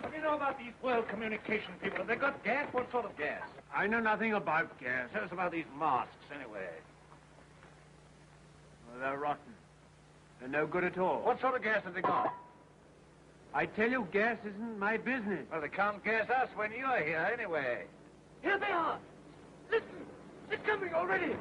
What do you know about these world communication people? Have they got gas? What sort of gas? I know nothing about gas. Tell us about these masks, anyway. Well, they're rotten. They're no good at all. What sort of gas have they got? I tell you, gas isn't my business. Well, they can't gas us when you're here, anyway. Here they are. Listen, they're coming already.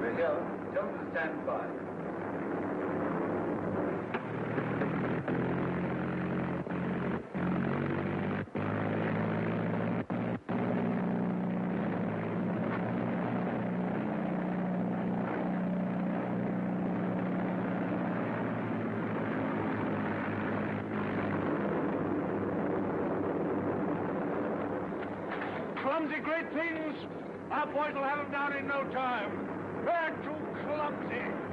We're here. Tell them to stand by. Clumsy great things. Our boys will have them down in no time. They're too clumsy.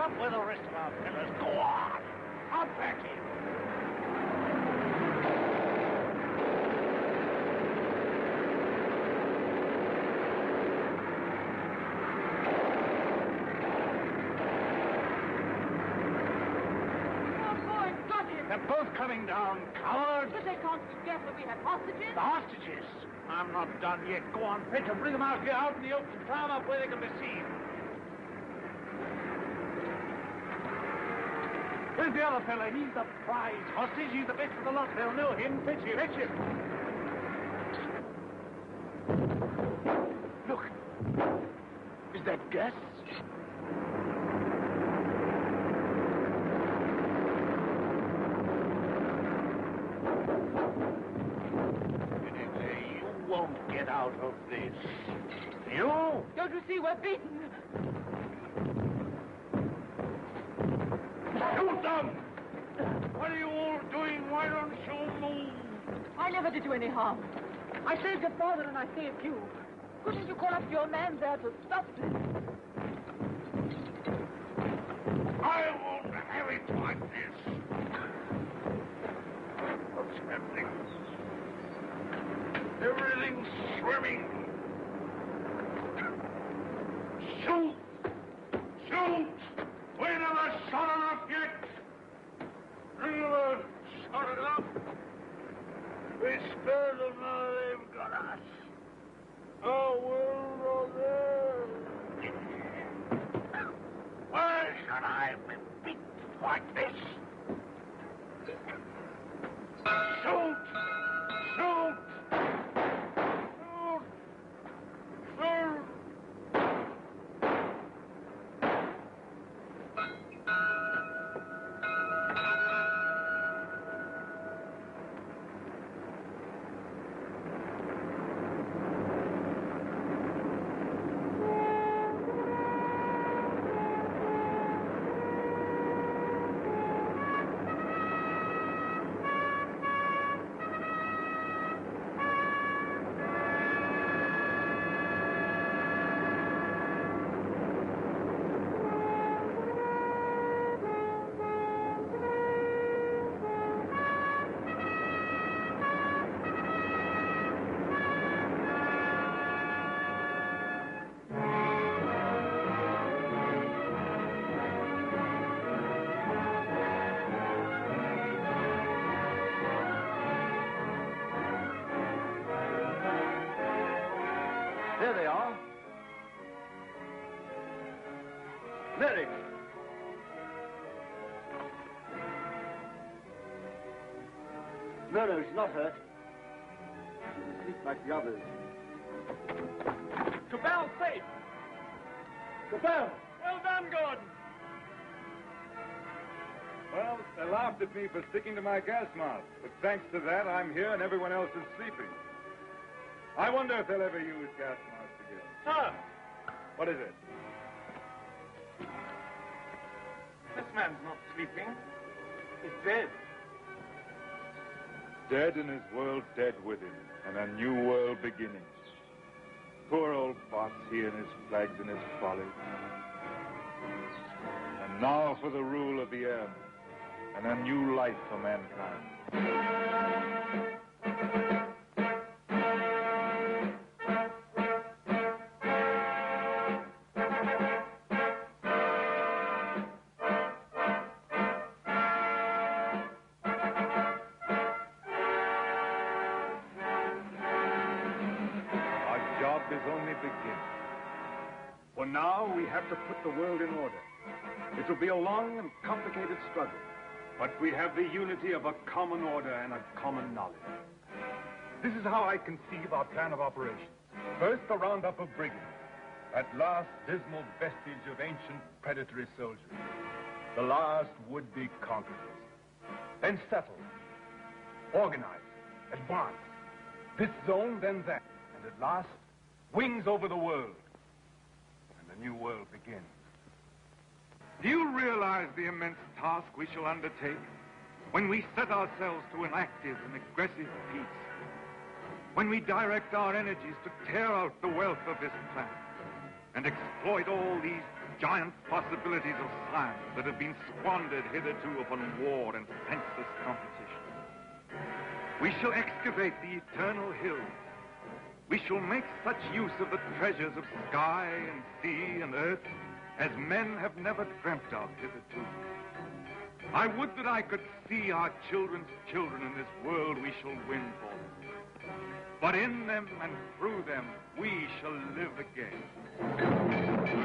up with the rest of our fellows. Go on. Up at him. They're both coming down, cowards. But they can't be together. We have hostages. The hostages. I'm not done yet. Go on, Peter. Bring them out here, out in the open. Fly them up where they can be seen. Where's the other fella? He's the prize hostage. He's the best of the lot. They'll know him. Fetch him. Fetch him. Look. Is that gas? You won't get out of this. You? Don't you see we're beaten? Shoot them! What are you all doing? Why don't you move? I never did you any harm. I saved your father and I saved you. Couldn't you call up your man there to stop this? I won't have it like this. What's happening? Everything's swimming. Shoot! Shoot! We never shot enough yet. We never shot enough. We spared them, now they've got us. Oh, world of theirs. Why should I be beaten like this? Shoot! No, no, she's not hurt. She's asleep like the others. Cabal safe! Cabal! Well done, Gordon! Well, they laughed at me for sticking to my gas mask. But thanks to that, I'm here and everyone else is sleeping. I wonder if they'll ever use gas masks again. Sir, What is it? this man's not sleeping. He's dead. Dead and his world dead with him, and a new world beginning. Poor old boss, he and his flags and his folly. And now for the rule of the earth, and a new life for mankind. It will be a long and complicated struggle, but we have the unity of a common order and a common knowledge. This is how I conceive our plan of operations. First, the roundup of brigands. That last dismal vestige of ancient predatory soldiers. The last would-be conquerors. Then settle. Organize. Advance. This zone, then that. And at last, wings over the world. And the new world begins. Do you realize the immense task we shall undertake when we set ourselves to an active and aggressive peace? When we direct our energies to tear out the wealth of this planet and exploit all these giant possibilities of science that have been squandered hitherto upon war and senseless competition. We shall excavate the eternal hills. We shall make such use of the treasures of sky and sea and earth as men have never dreamt of hitherto. I would that I could see our children's children in this world we shall win for them. But in them and through them we shall live again.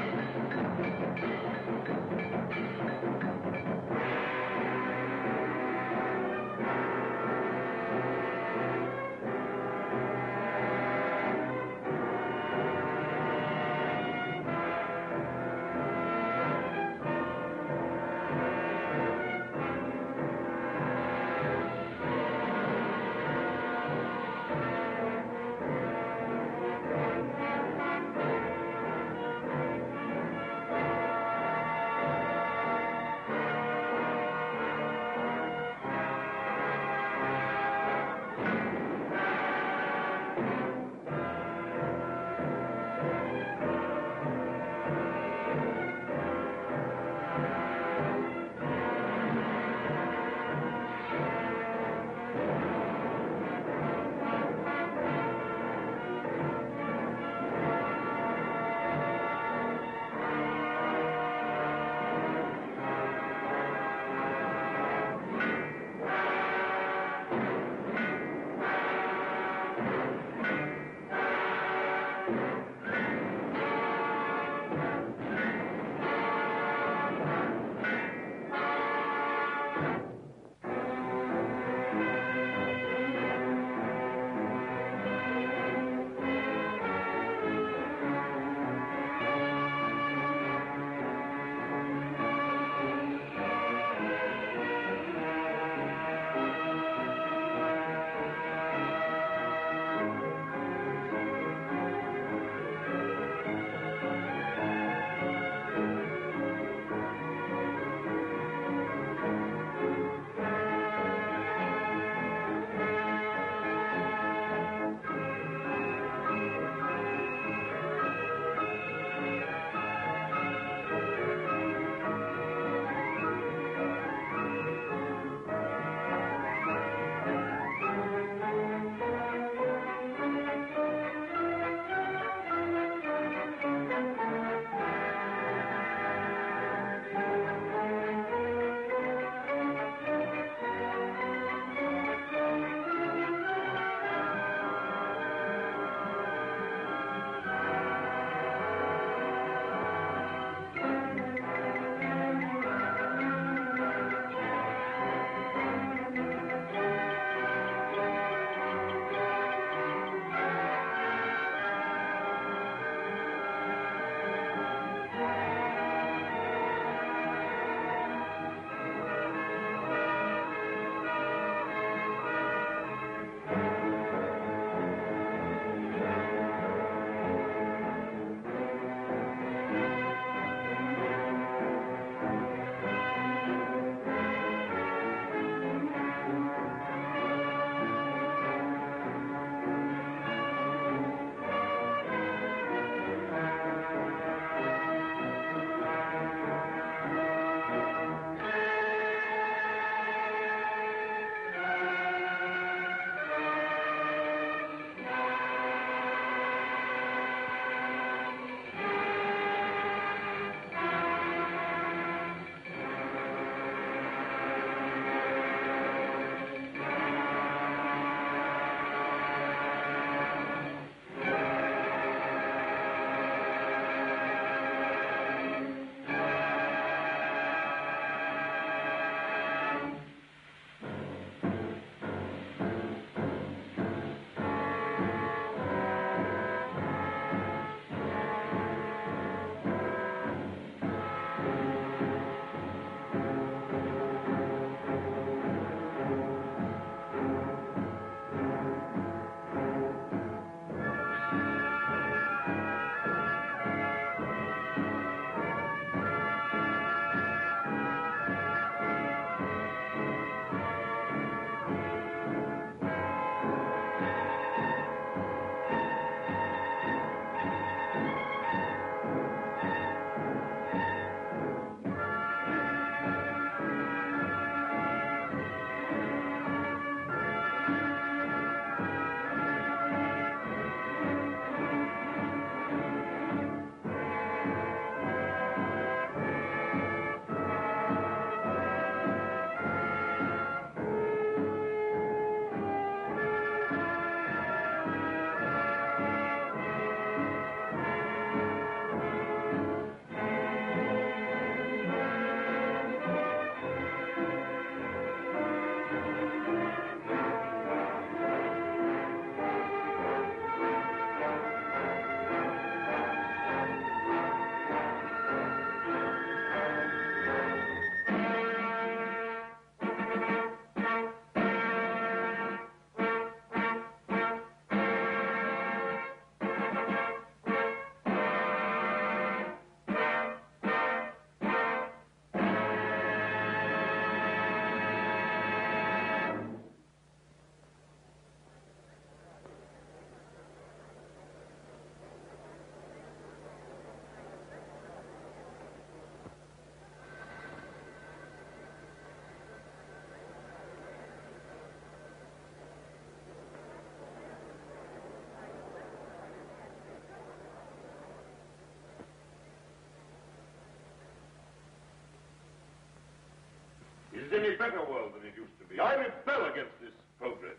Is any better world than it used to be. I rebel against this progress.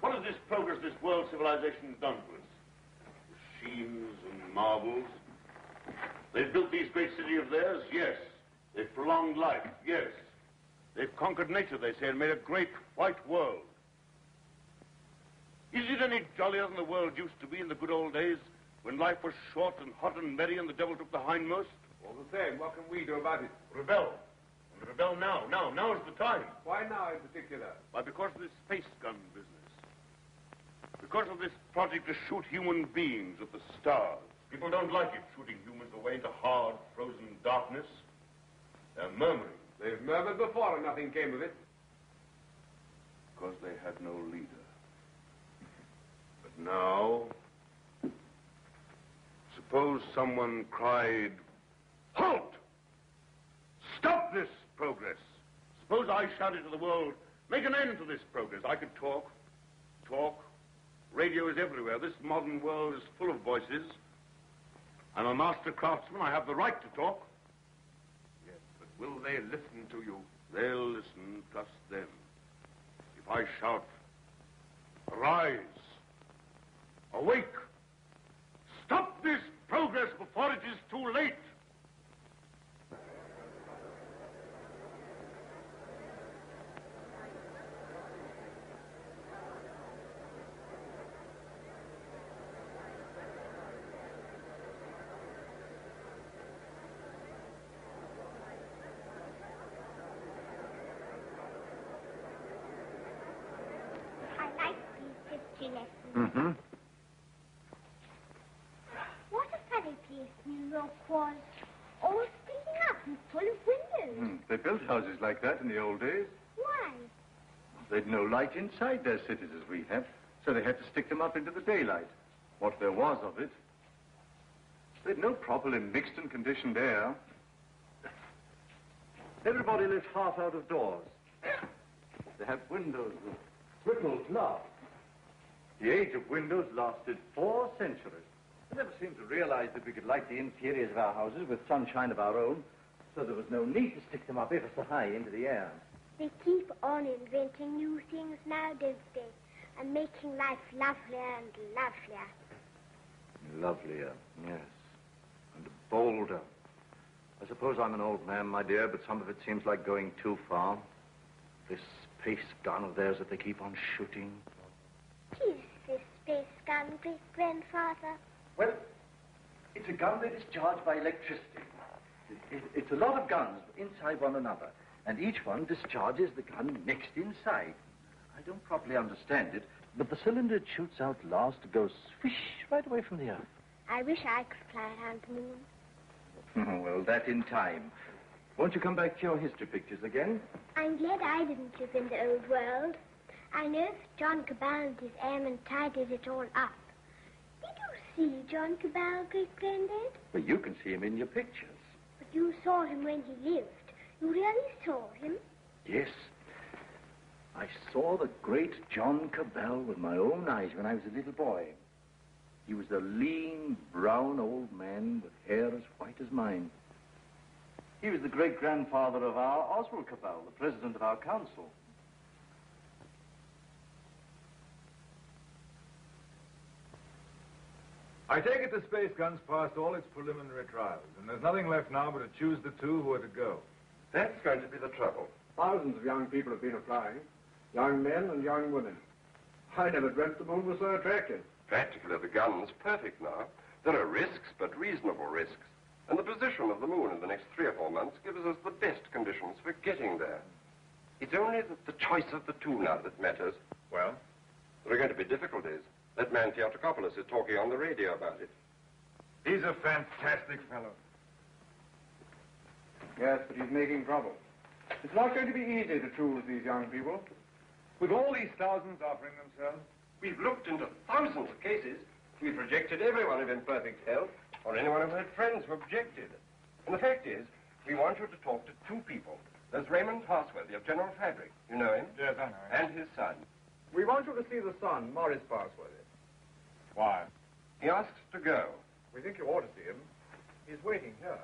What has this progress, this world civilization done to us? Machines and marvels. They've built these great cities of theirs, yes. They've prolonged life, yes. They've conquered nature, they say, and made a great white world. Is it any jollier than the world used to be in the good old days, when life was short and hot and merry and the devil took the hindmost? All the same, what can we do about it? Rebel. And rebel now. Now. Now is the time. Why now in particular? Why, because of this space gun business. Because of this project to shoot human beings at the stars. People don't like it, shooting humans away into hard, frozen darkness. They're murmuring. They've murmured before and nothing came of it. Because they had no leader. But now, suppose someone cried, Halt! Stop this progress! Suppose I shouted to the world, make an end to this progress. I could talk, talk. Radio is everywhere. This modern world is full of voices. I'm a master craftsman. I have the right to talk. Yes, but will they listen to you? They'll listen, trust them. If I shout, Arise! Awake! Stop this progress before it is too late! I like these history lessons. Mm-hmm. What a funny place New York was. All sticking up and full of windows. Hmm. They built houses like that in the old days. Why? They'd no light inside their cities as we have, so they had to stick them up into the daylight. What there was of it. They'd no properly mixed and conditioned air. Everybody lived half out of doors. They had windows with triple glass. The age of windows lasted four centuries. I never seemed to realize that we could light the interiors of our houses with sunshine of our own, so there was no need to stick them up ever so high into the air. They keep on inventing new things now, don't they? And making life lovelier and lovelier. Lovelier, yes. And bolder. I suppose I'm an old man, my dear, but some of it seems like going too far. This space gun of theirs that they keep on shooting. What is this space gun, great grandfather? Well, it's a gun that is charged by electricity. It- it- it's a lot of guns inside one another, and each one discharges the gun next inside. I don't properly understand it, but the cylinder it shoots out last goes swish right away from the earth. I wish I could fly around the moon. *laughs* Well, that in time. Won't you come back to your history pictures again? I'm glad I didn't live in the old world. I know that John Cabal and his airmen tidied it all up. Did you see John Cabal, great granddad? Well, you can see him in your pictures. You saw him when he lived. You really saw him? Yes. I saw the great John Cabal with my own eyes when I was a little boy. He was a lean, brown old man with hair as white as mine. He was the great grandfather of our Oswald Cabal, the president of our council. I take it the space gun's passed all its preliminary trials, and there's nothing left now but to choose the two who are to go. That's going to be the trouble. Thousands of young people have been applying. Young men and young women. I never dreamt the moon was so attractive. Practically, the gun's perfect now. There are risks, but reasonable risks. And the position of the moon in the next three or four months gives us the best conditions for getting there. It's only the, the choice of the two now that matters. Well? There are going to be difficulties. That man Theotocopulos is talking on the radio about it. He's a fantastic fellow. Yes, but he's making trouble. It's not going to be easy to choose these young people. With all these thousands offering themselves, We've looked into thousands of cases. We've rejected everyone of imperfect health, or anyone who had friends who objected. And the fact is, we want you to talk to two people. There's Raymond Passworthy of General Fabric. You know him? Yes, I know And his son. We want you to see the son, Maurice Passworthy. Why? He asks to go. We think you ought to see him. He's waiting here.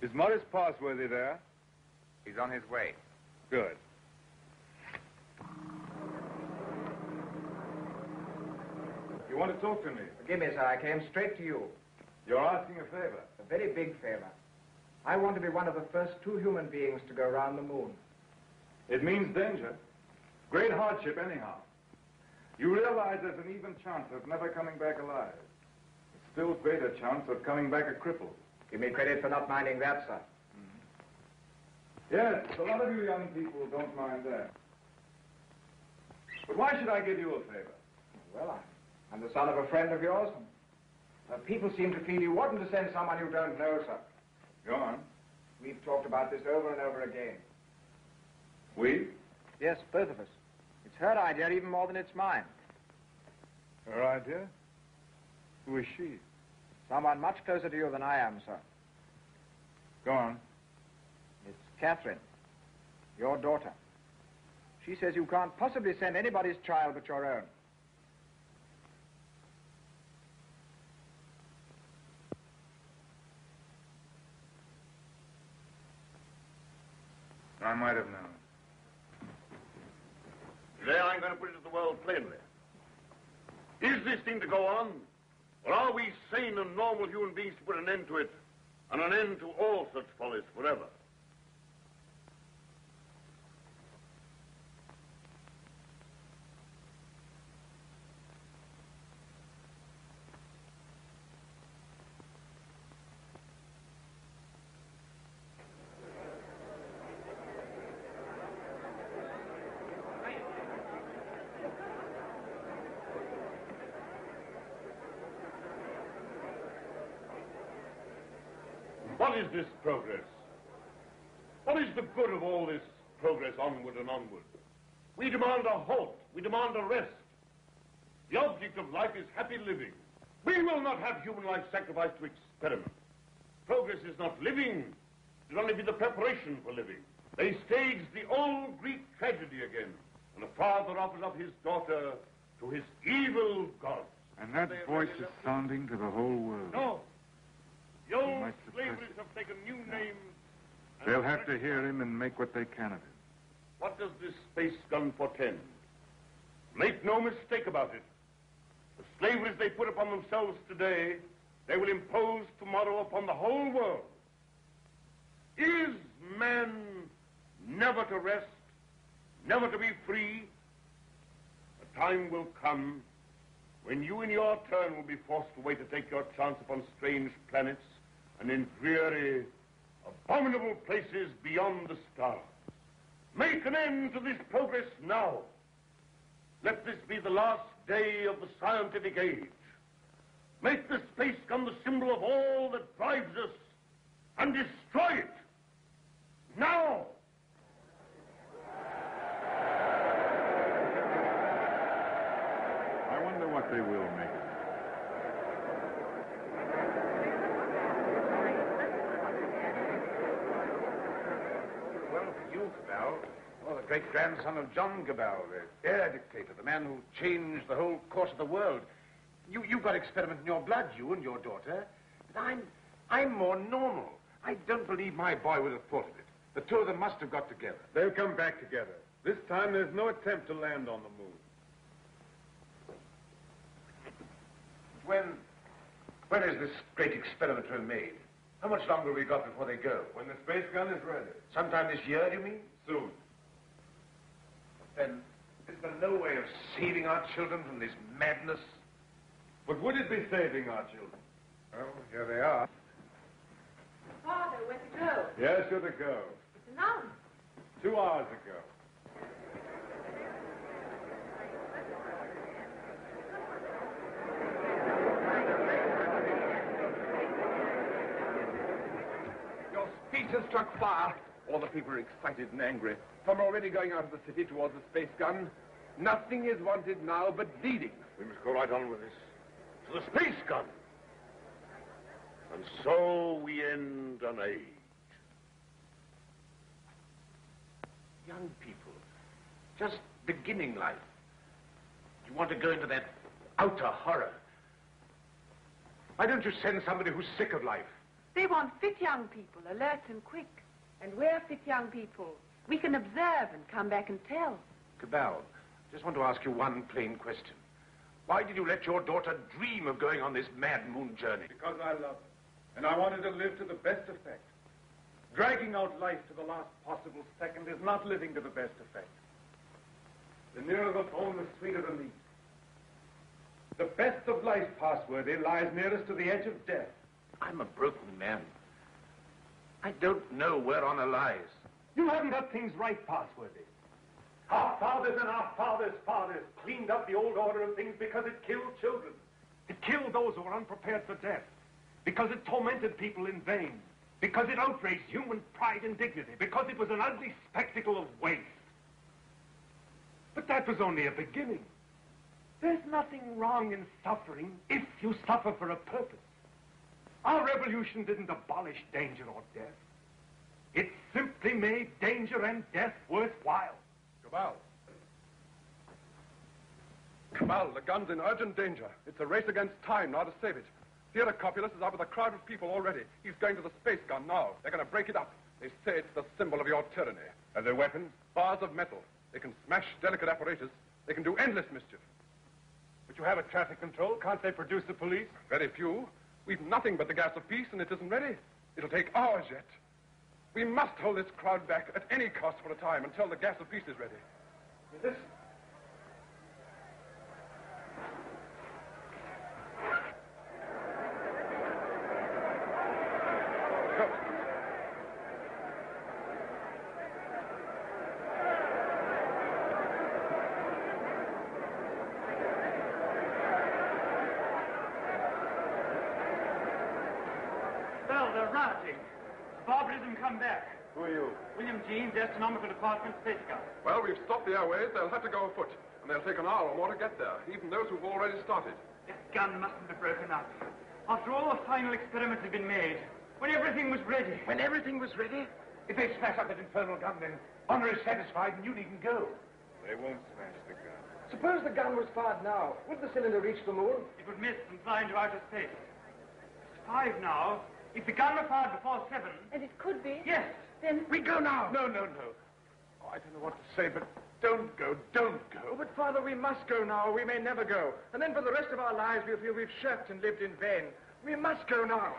Is Maurice Passworthy there? He's on his way. Good. You want to talk to me? Forgive me, sir. I came straight to you. You're asking a favor. A very big favor. I want to be one of the first two human beings to go around the moon. It means danger. Great hardship, anyhow. You realize there's an even chance of never coming back alive. A still greater chance of coming back a cripple. Give me credit for not minding that, sir. Yes, a lot of you young people don't mind that. But why should I give you a favor? Well, I, I'm the son of a friend of yours. And, uh, people seem to feel you oughtn't to send someone you don't know, sir. Go on. We've talked about this over and over again. We? Yes, both of us. Her idea even more than it's mine. Her idea? Who is she? Someone much closer to you than I am, sir. Go on. It's Catherine, your daughter. She says you can't possibly send anybody's child but your own. I might have known. Today I'm going to put it to the world plainly. Is this thing to go on? Or are we sane and normal human beings to put an end to it and an end to all such follies forever? What is this progress? What is the good of all this progress onward and onward? We demand a halt. We demand a rest. The object of life is happy living. We will not have human life sacrificed to experiment. Progress is not living. It will only be the preparation for living. They stage the old Greek tragedy again, and the father offers up his daughter to his evil gods. And that voice is sounding to the whole world. No. The old slaveries have taken new names. They'll have to hear him and make what they can of it. What does this space gun portend? Make no mistake about it. The slaveries they put upon themselves today, they will impose tomorrow upon the whole world. Is man never to rest, never to be free? A time will come when you in your turn will be forced away to take your chance upon strange planets and in dreary, abominable places beyond the stars. Make an end to this progress now. Let this be the last day of the scientific age. Make the space come the symbol of all that drives us and destroy it. Now! I wonder what they will make of it. Well, you, well, the great grandson of John Cabal, the air dictator, the man who changed the whole course of the world. You, you've got experiment in your blood, you and your daughter. But I'm, I'm more normal. I don't believe my boy would have thought of it. The two of them must have got together. They'll come back together. This time there's no attempt to land on the moon. When, when is this great experiment to be made? How much longer have we got before they go? When the space gun is ready. Sometime this year, do you mean? Soon. Then is there no way of saving our children from this madness? But would it be saving our children? Oh, here they are. Father, where to go? Yes, you're to go. It's announced. Two hours ago. Your speech has struck fire. All the people are excited and angry. Some are already going out of the city towards the space gun. Nothing is wanted now but leading. We must go right on with this. To the space gun. And so we end an age. Young people, just beginning life. You want to go into that outer horror. Why don't you send somebody who's sick of life? They want fit young people, alert and quick. And we're fit young people. We can observe and come back and tell. Cabal, I just want to ask you one plain question. Why did you let your daughter dream of going on this mad moon journey? Because I love her. And I wanted to live to the best effect. Dragging out life to the last possible second is not living to the best effect. The nearer the bone, the sweeter the meat. The best of life, Passworthy, lies nearest to the edge of death. I'm a broken man. I don't know where honor lies. You haven't got things right, Passworthy. Our fathers and our fathers' fathers cleaned up the old order of things because it killed children. It killed those who were unprepared for death. Because it tormented people in vain. Because it outraged human pride and dignity. Because it was an ugly spectacle of waste. But that was only a beginning. There's nothing wrong in suffering if you suffer for a purpose. Our revolution didn't abolish danger or death. It simply made danger and death worthwhile. Cabal. Cabal, the gun's in urgent danger. It's a race against time now to save it. Theotocopulos is out with a crowd of people already. He's going to the space gun now. They're going to break it up. They say it's the symbol of your tyranny. And their weapons? Bars of metal. They can smash delicate apparatus. They can do endless mischief. But you have a traffic control. Can't they produce the police? Very few. We've nothing but the gas of peace, and it isn't ready. It'll take hours yet. We must hold this crowd back at any cost for a time until the gas of peace is ready. This Well, they're rioting. Barbarism come back. Who are you? William Jeans, Astronomical Department, Space Guard. Well, we've stopped the airways. They'll have to go afoot. And they'll take an hour or more to get there, even those who've already started. This gun mustn't have broken up. After all the final experiments had been made, when everything was ready. When everything was ready? If they smash up that infernal gun, then honor is satisfied and you needn't go. They won't smash the gun. Suppose the gun was fired now. Would the cylinder reach the moon? It would miss and fly into outer space. It's five now. If the gun were fired before seven... And it could be. Yes. Then... We go now. No, no, no. Oh, I don't know what to say, but don't go, don't go. Oh, but, Father, we must go now, or we may never go. And then for the rest of our lives, we'll feel we've shirked and lived in vain. We must go now.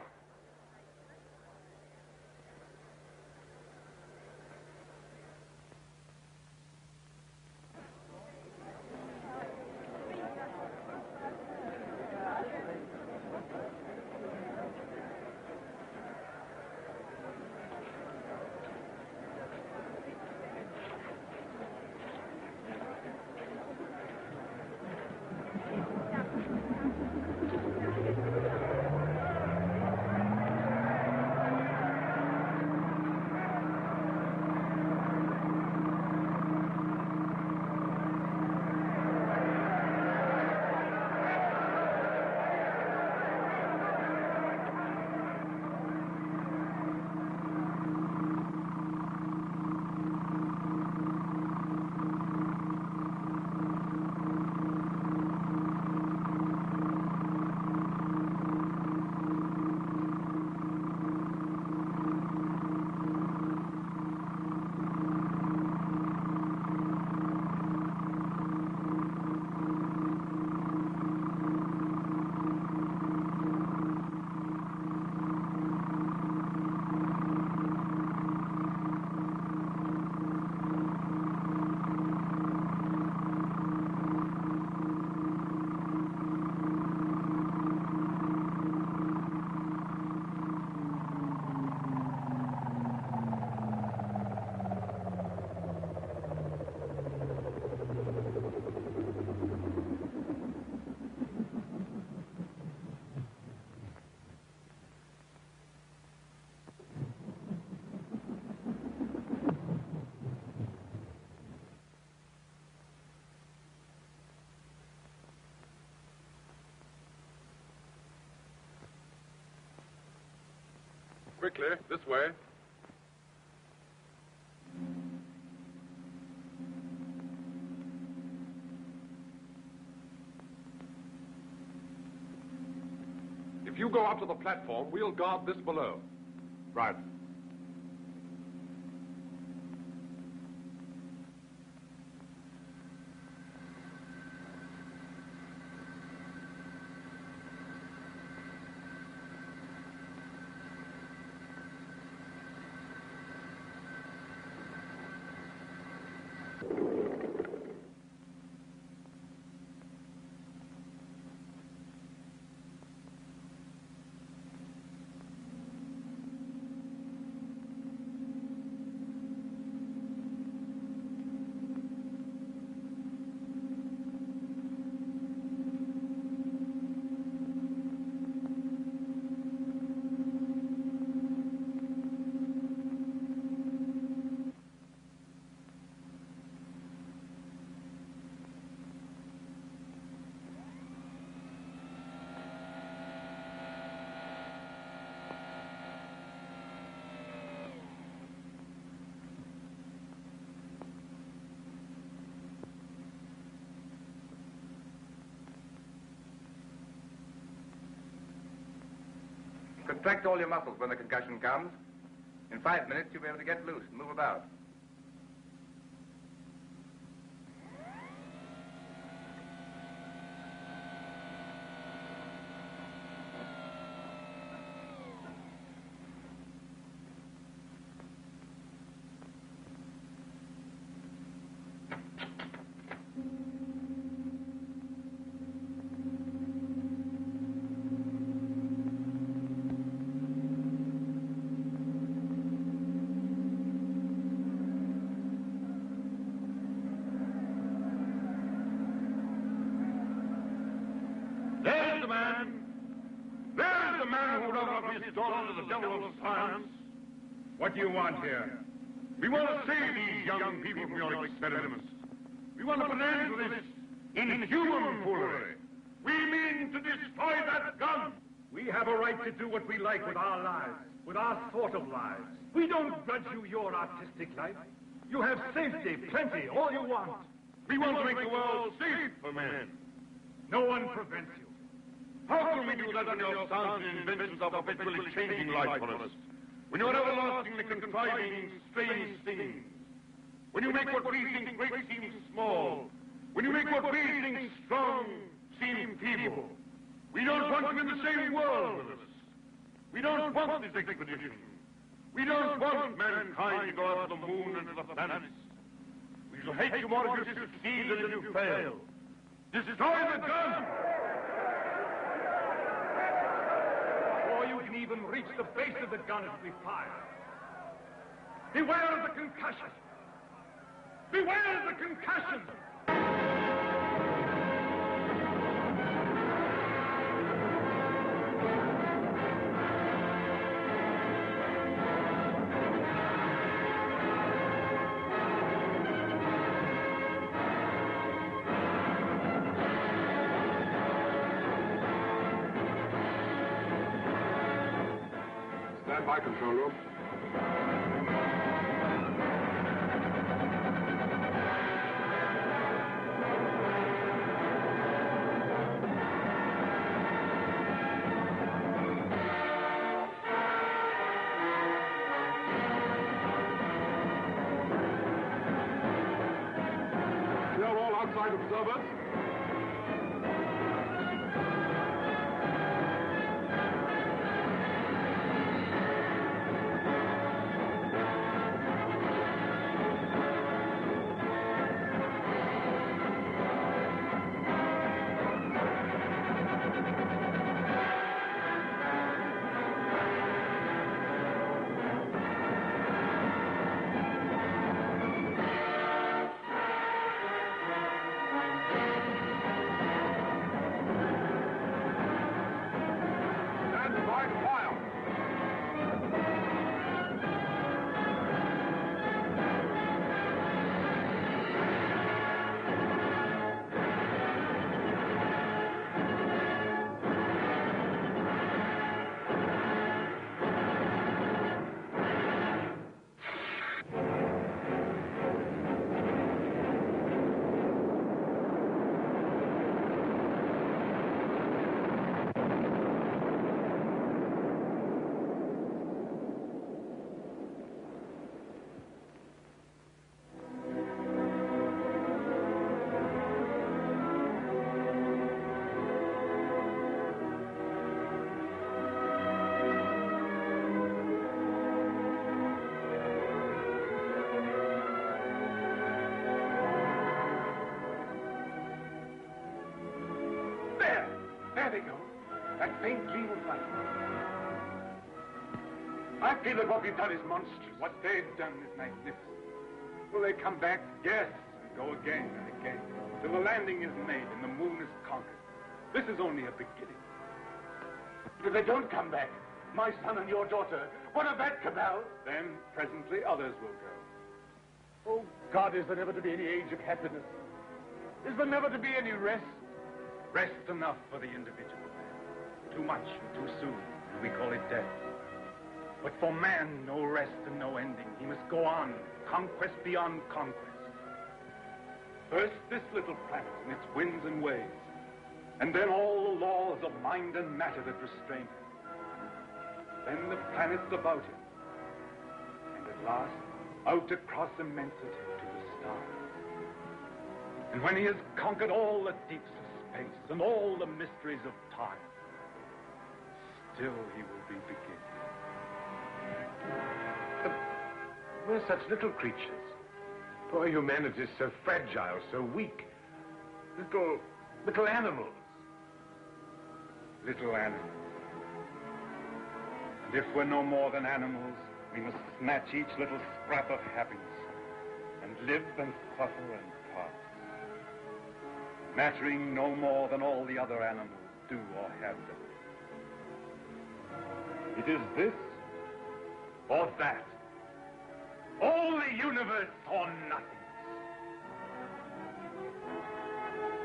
Quickly, this way. If you go up to the platform, we'll guard this below. Right. Contract all your muscles when the concussion comes. In five minutes, you'll be able to get loose and move about. There's the man. There's the man who dug up daughter to the devil of science. What do you want here? We want to save these young people from your experiments. We want to put an end to this inhuman foolery. We mean to destroy that gun. We have a right to do what we like with our lives, with our sort of lives. We don't grudge you your artistic life. You have safety, plenty, all you want. We want to make the world safe for men. No one prevents you. How can we do that when your science and inventions are perpetually changing life on us? When you're everlastingly contriving strange things? When you make what we think great seem small? When you make what we think strong seem feeble? We don't want you in the same world with us. We don't want this expedition. We don't want mankind to go out to the moon and to the planets. We shall hate you more if you succeed than if you fail. Destroy the gun! Before you can even reach the base of the gun as we fire. Beware of the concussion. Beware of the concussion! By, control room. Clear all outside observers. That what we've done is monstrous. What they've done is magnificent. Will they come back? Yes, and go again and again, till the landing is made and the moon is conquered. This is only a beginning. If they don't come back, my son and your daughter, what of that, Cabal? Then presently others will go. Oh, God, is there never to be any age of happiness? Is there never to be any rest? Rest enough for the individual man. Too much and too soon, and we call it death. But for man, no rest and no ending. He must go on, conquest beyond conquest. First, this little planet and its winds and waves, and then all the laws of mind and matter that restrain him. Then the planets about him, and at last, out across immensity to the stars. And when he has conquered all the deeps of space and all the mysteries of time, still he will be beginning. We're such little creatures. Poor humanity is so fragile, so weak. Little, little animals. Little animals. And if we're no more than animals, we must snatch each little scrap of happiness and live and suffer and pass. Mattering no more than all the other animals do or have done. It is this or that. All the universe or nothing.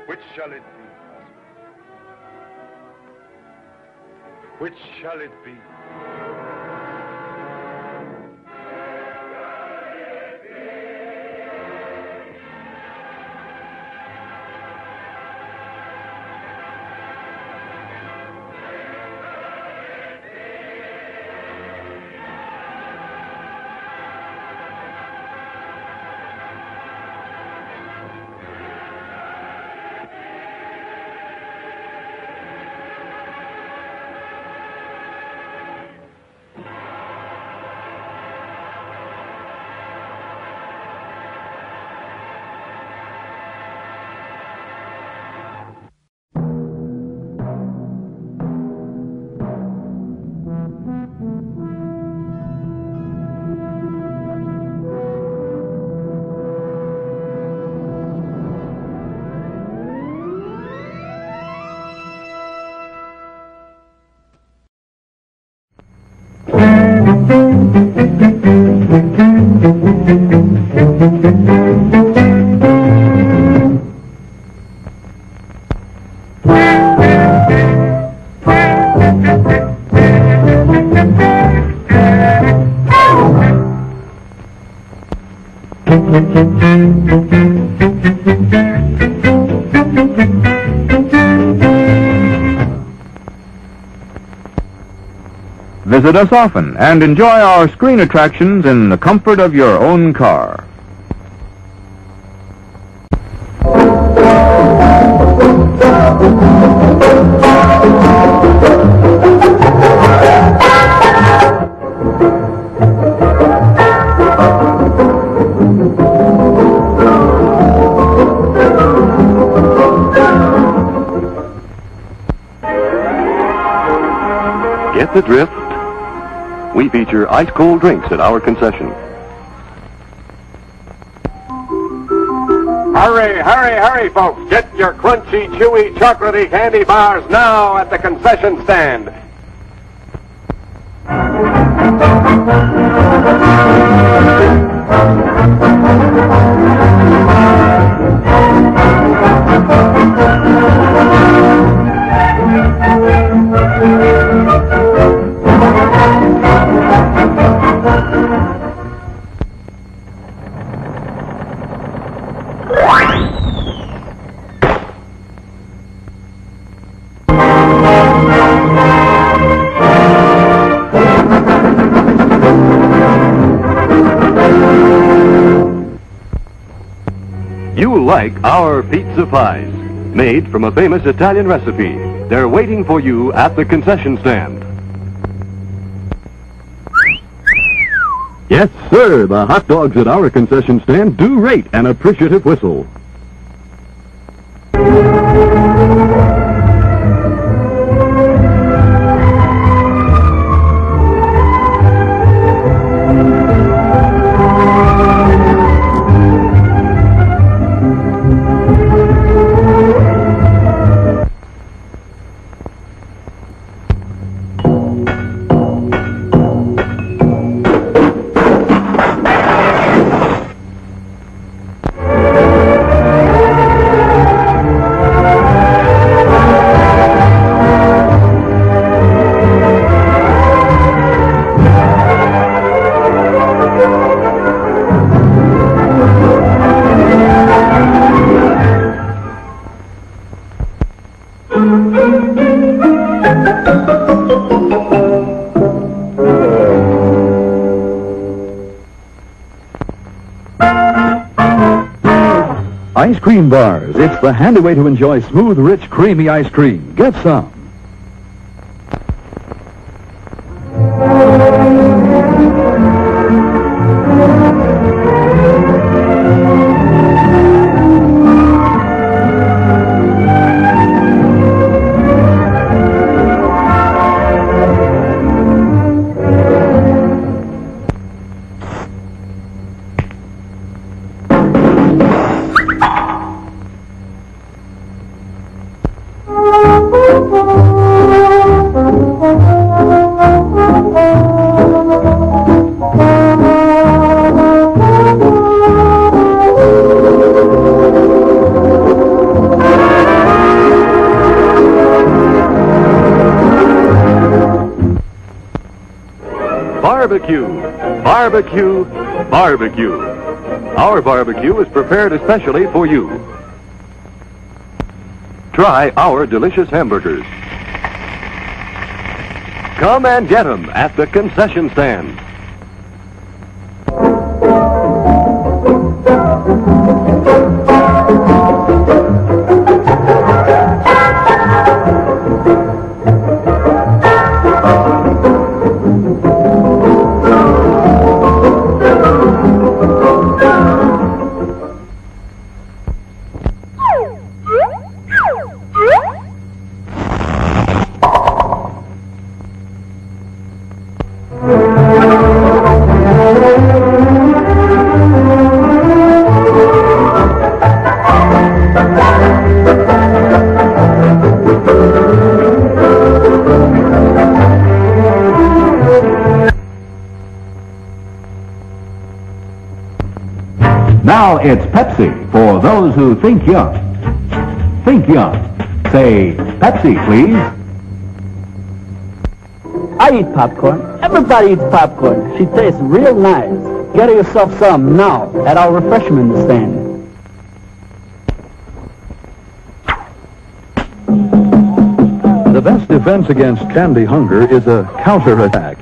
Which shall it be, Which shall it be? Us often and enjoy our screen attractions in the comfort of your own car. Get the drift? Feature ice cold drinks at our concession. Hurry, hurry, hurry, folks. Get your crunchy, chewy, chocolatey candy bars now at the concession stand. Like our pizza pies, made from a famous Italian recipe. They're waiting for you at the concession stand. Yes, sir, the hot dogs at our concession stand do rate an appreciative whistle. Cream bars. It's the handy way to enjoy smooth, rich, creamy ice cream. Get some. Barbecue, barbecue. Our barbecue is prepared especially for you. Try our delicious hamburgers. Come and get them at the concession stand. Who think young. Think young. Say Pepsi, please. I eat popcorn. Everybody eats popcorn. She tastes real nice. Get yourself some now at our refreshment stand. The best defense against candy hunger is a counterattack.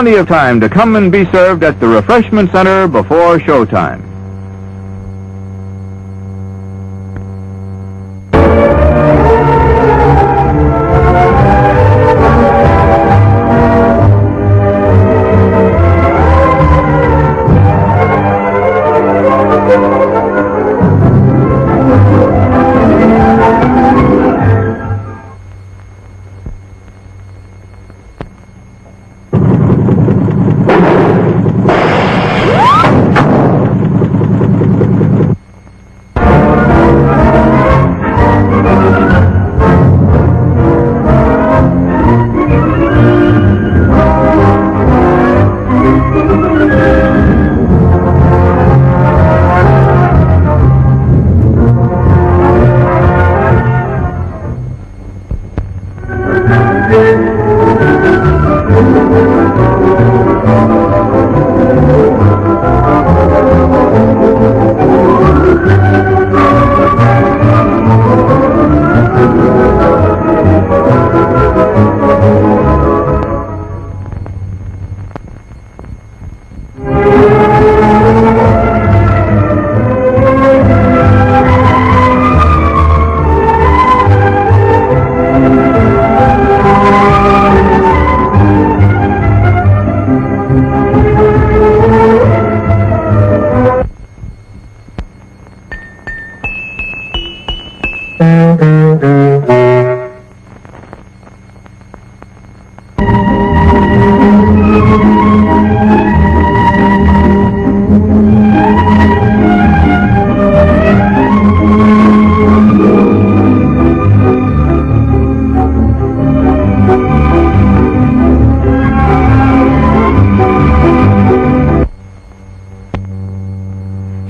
Plenty of time to come and be served at the refreshment center before showtime.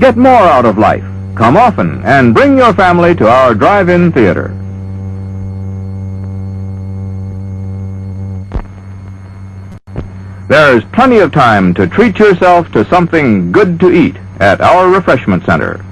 Get more out of life. Come often and bring your family to our drive-in theater. There's plenty of time to treat yourself to something good to eat at our refreshment center.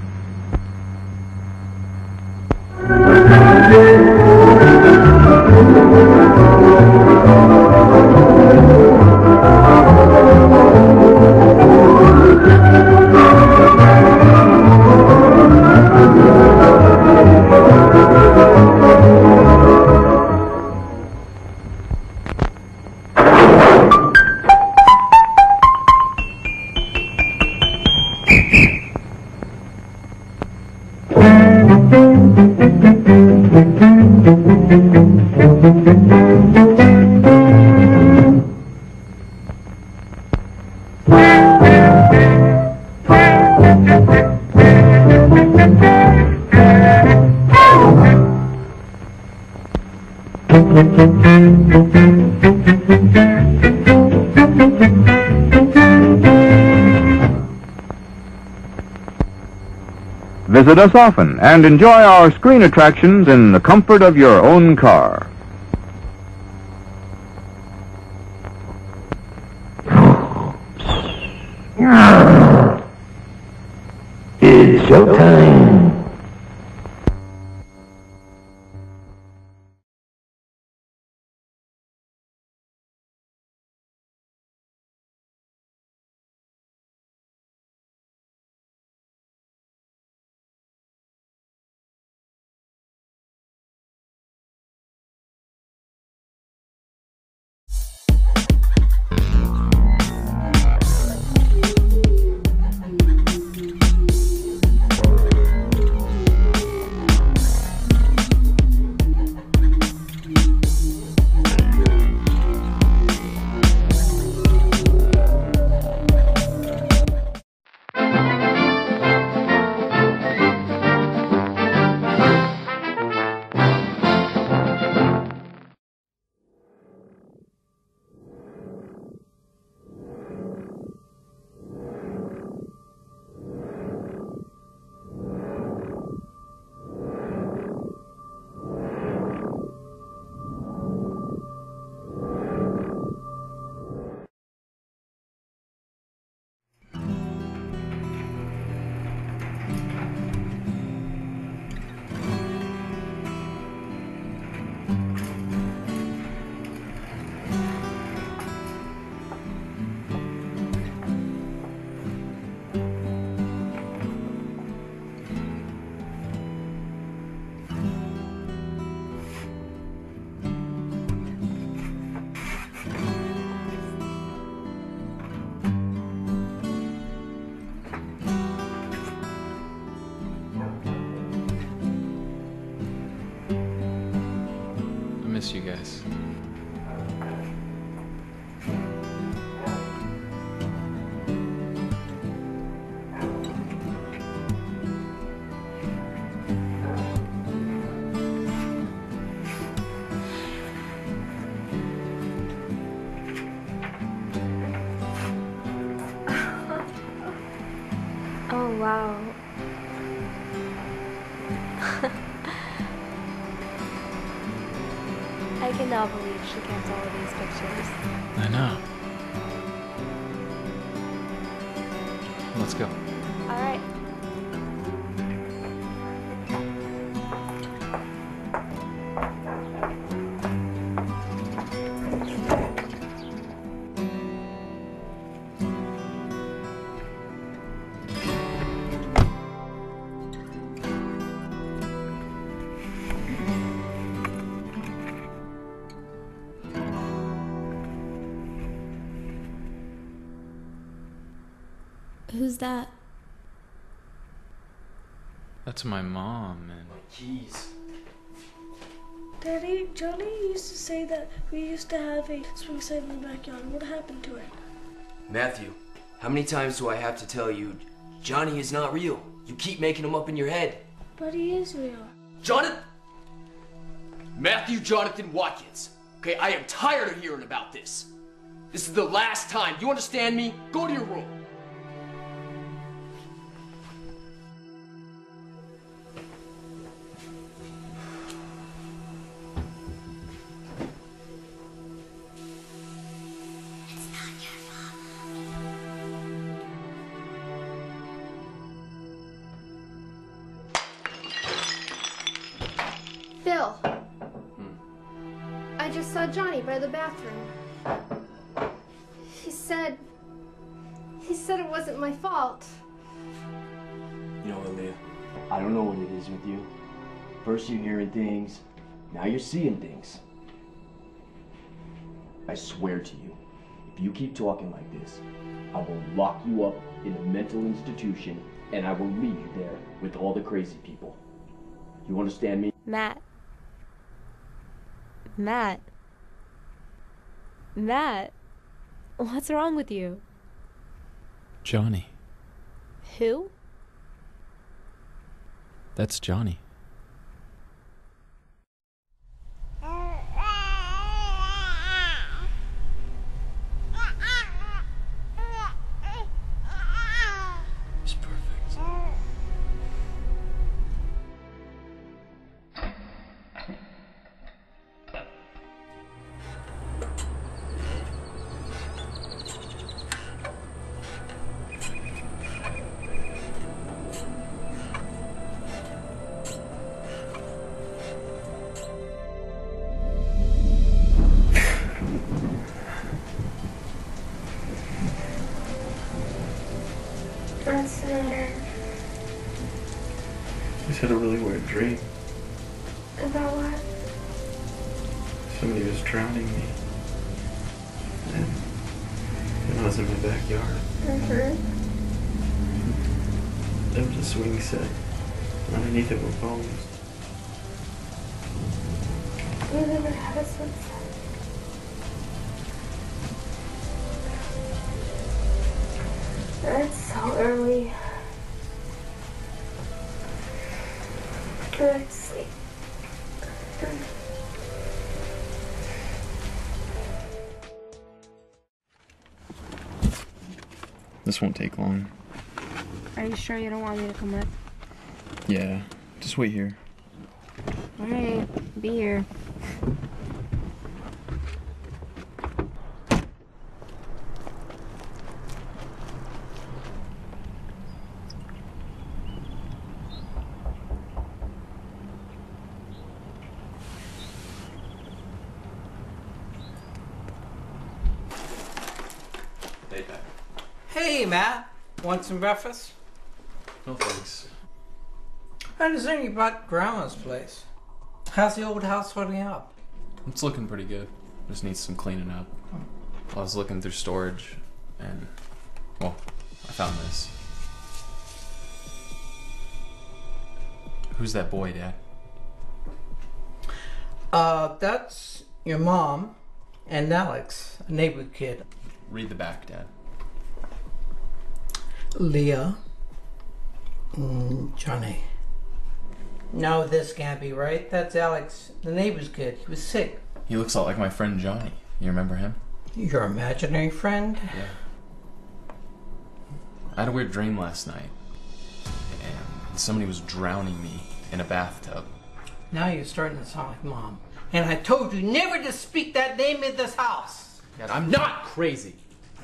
Visit us often and enjoy our screen attractions in the comfort of your own car. Who's that? That's my mom and Keys. Daddy, Johnny used to say that we used to have a swing set in the backyard. What happened to it? Matthew, how many times do I have to tell you, Johnny is not real? You keep making him up in your head. But he is real. Jonathan! Matthew Jonathan Watkins. Okay, I am tired of hearing about this. This is the last time. You understand me? Go to your room. Now you're seeing things. I swear to you, if you keep talking like this, I will lock you up in a mental institution and I will leave you there with all the crazy people. You understand me? Matt. Matt. Matt. What's wrong with you? Johnny. Who? That's Johnny. Sure you don't want me to come with? Yeah, just wait here. Alright, be here. Hey, Hey, Matt. Want some breakfast? I understand you bought Grandma's place. How's the old house holding up? It's looking pretty good. Just needs some cleaning up. I was looking through storage, and well, I found this. Who's that boy, Dad? Uh, that's your mom and Alex, a neighbor kid. Read the back, Dad. Leah. Mm, Johnny. No, this can't be right. That's Alex, the neighbor's kid. He was sick. He looks a lot like my friend Johnny. You remember him? Your imaginary friend? Yeah. I had a weird dream last night, and somebody was drowning me in a bathtub. Now you're starting to sound like mom. And I told you never to speak that name in this house. Dad, I'm not crazy.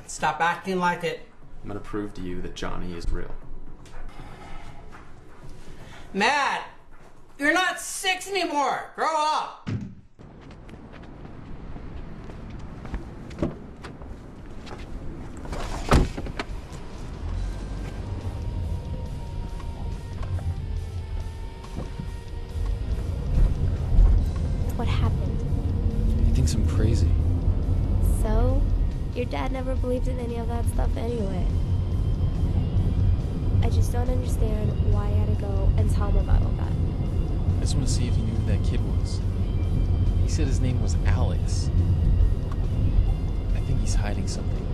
Stop acting like it. I'm gonna prove to you that Johnny is real. Matt, you're not six anymore. Grow up. What happened? He thinks I'm crazy. So? Your dad never believed in any of that stuff anyway. I just don't understand why I had to go and tell him about all that. I just want to see if he knew who that kid was. He said his name was Alex. I think he's hiding something.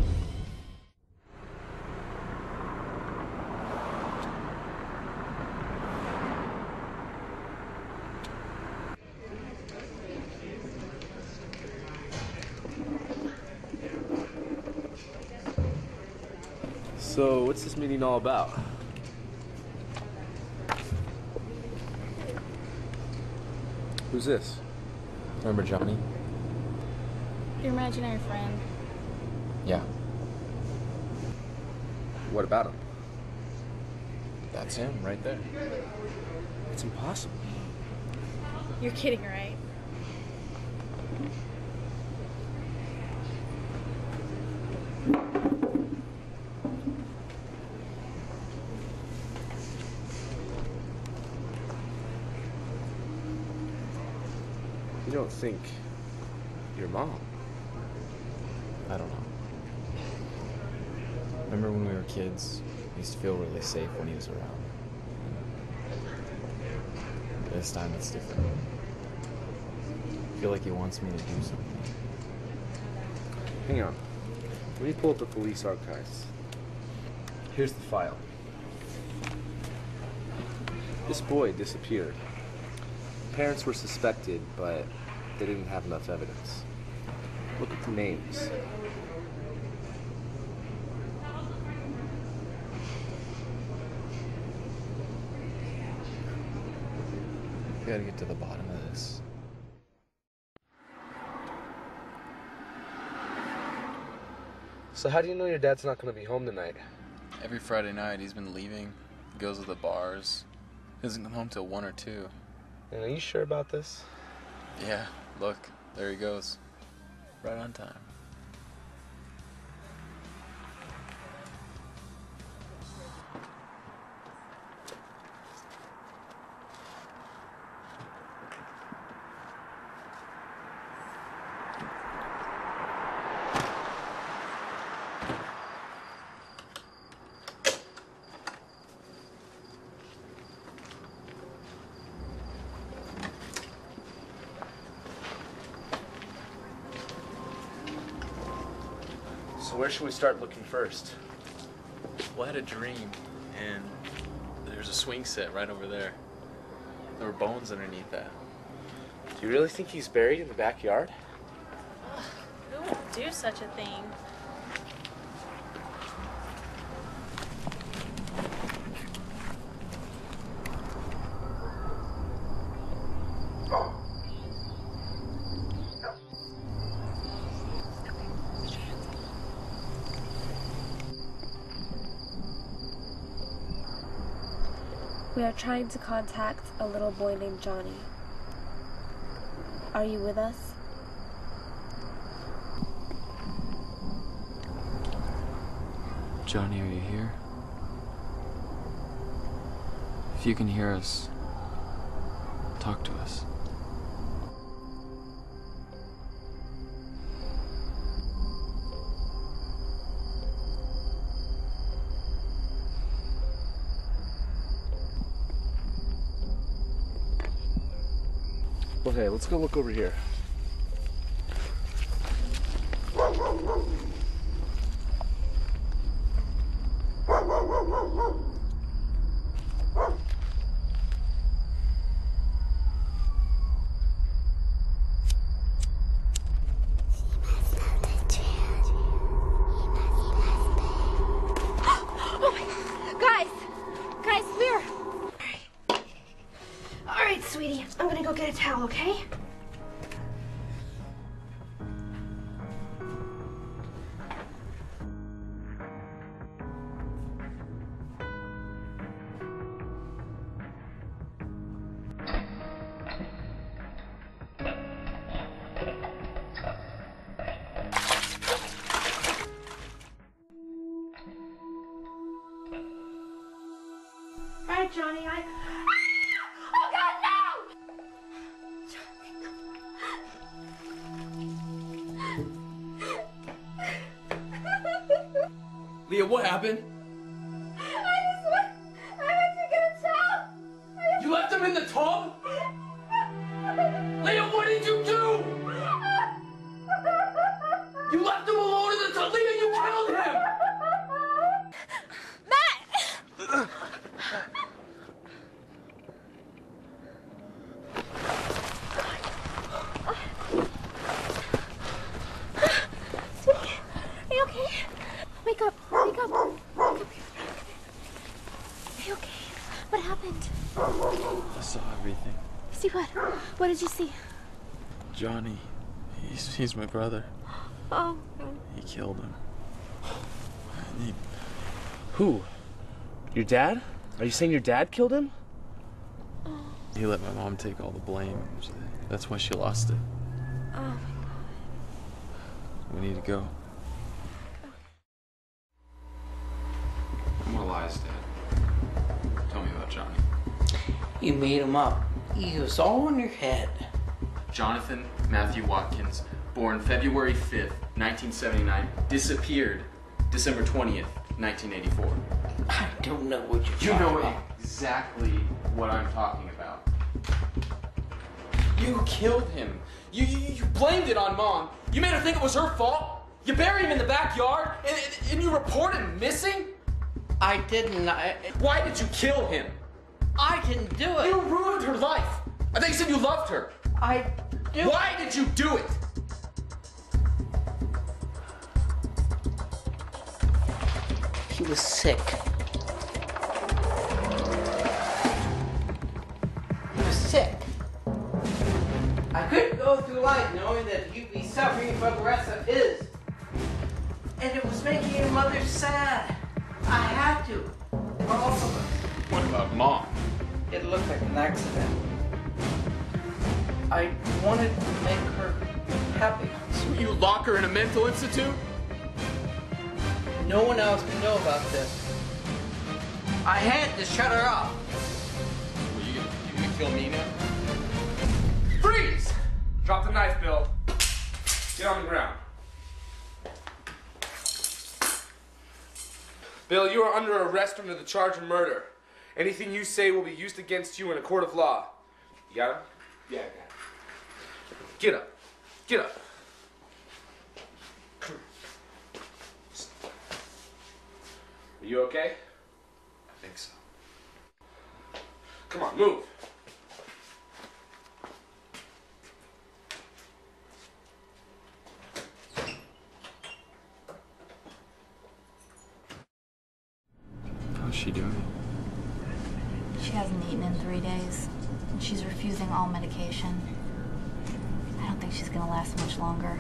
So, what's this meeting all about? Who's this? Remember Johnny? Your imaginary friend. Yeah, What about him? that's him right there. It's impossible. You're kidding, right? don't think your mom. I don't know. Remember when we were kids? We used to feel really safe when he was around. This time it's different. I feel like he wants me to do something. Hang on. Let me pull up the police archives. Here's the file. This boy disappeared. Parents were suspected, but they didn't have enough evidence. Look at the names. We gotta get to the bottom of this. So how do you know your dad's not going to be home tonight? Every Friday night he's been leaving. He goes to the bars. He doesn't come home till 1 or 2. And are you sure about this? Yeah, look, there he goes. Right on time. Where should we start looking first? Well, I had a dream, and there's a swing set right over there. There were bones underneath that. Do you really think he's buried in the backyard? Who would do such a thing? Trying to contact a little boy named Johnny. Are you with us? Johnny, are you here? If you can hear us, talk to us. Let's go look over here. Leah, what happened? I just went. I went to get a towel. You left him in the tub? Leah, what he's, he's my brother. Oh, He killed him. He, Who? Your dad? Are you saying your dad killed him? he let my mom take all the blame. That's why she lost it. oh. My god. We need to go. What lies, Dad? Tell me about Johnny. You made him up. He was all in your head. Jonathan Matthew Watkins, born February 5th, 1979, disappeared December 20th, 1984. I don't know what you're You talking know about. exactly what I'm talking about. You killed him. You, you, you blamed it on mom. You made her think it was her fault. You buried him in the backyard and, and- and you report him missing? I didn't. I, Why did you kill him? I didn't do it. You ruined her life. I think you said you loved her. I do. Why did you do it? Was sick. He was sick. I couldn't go through life knowing that he'd be suffering for the rest of his. And it was making your mother sad. I had to. For all of us. What about mom? It looked like an accident. I wanted to make her happy. So you lock her in a mental institute? No one else can know about this. I had to shut her up. Well, you gonna, you gonna kill me now? Freeze! Drop the knife, Bill. Get on the ground. Bill, you are under arrest under the charge of murder. Anything you say will be used against you in a court of law. You got him? Yeah, I got him. Get up. Get up. Are you okay? I think so. Come on, move. How's she doing? She hasn't eaten in three days, and she's refusing all medication. I don't think she's gonna last much longer.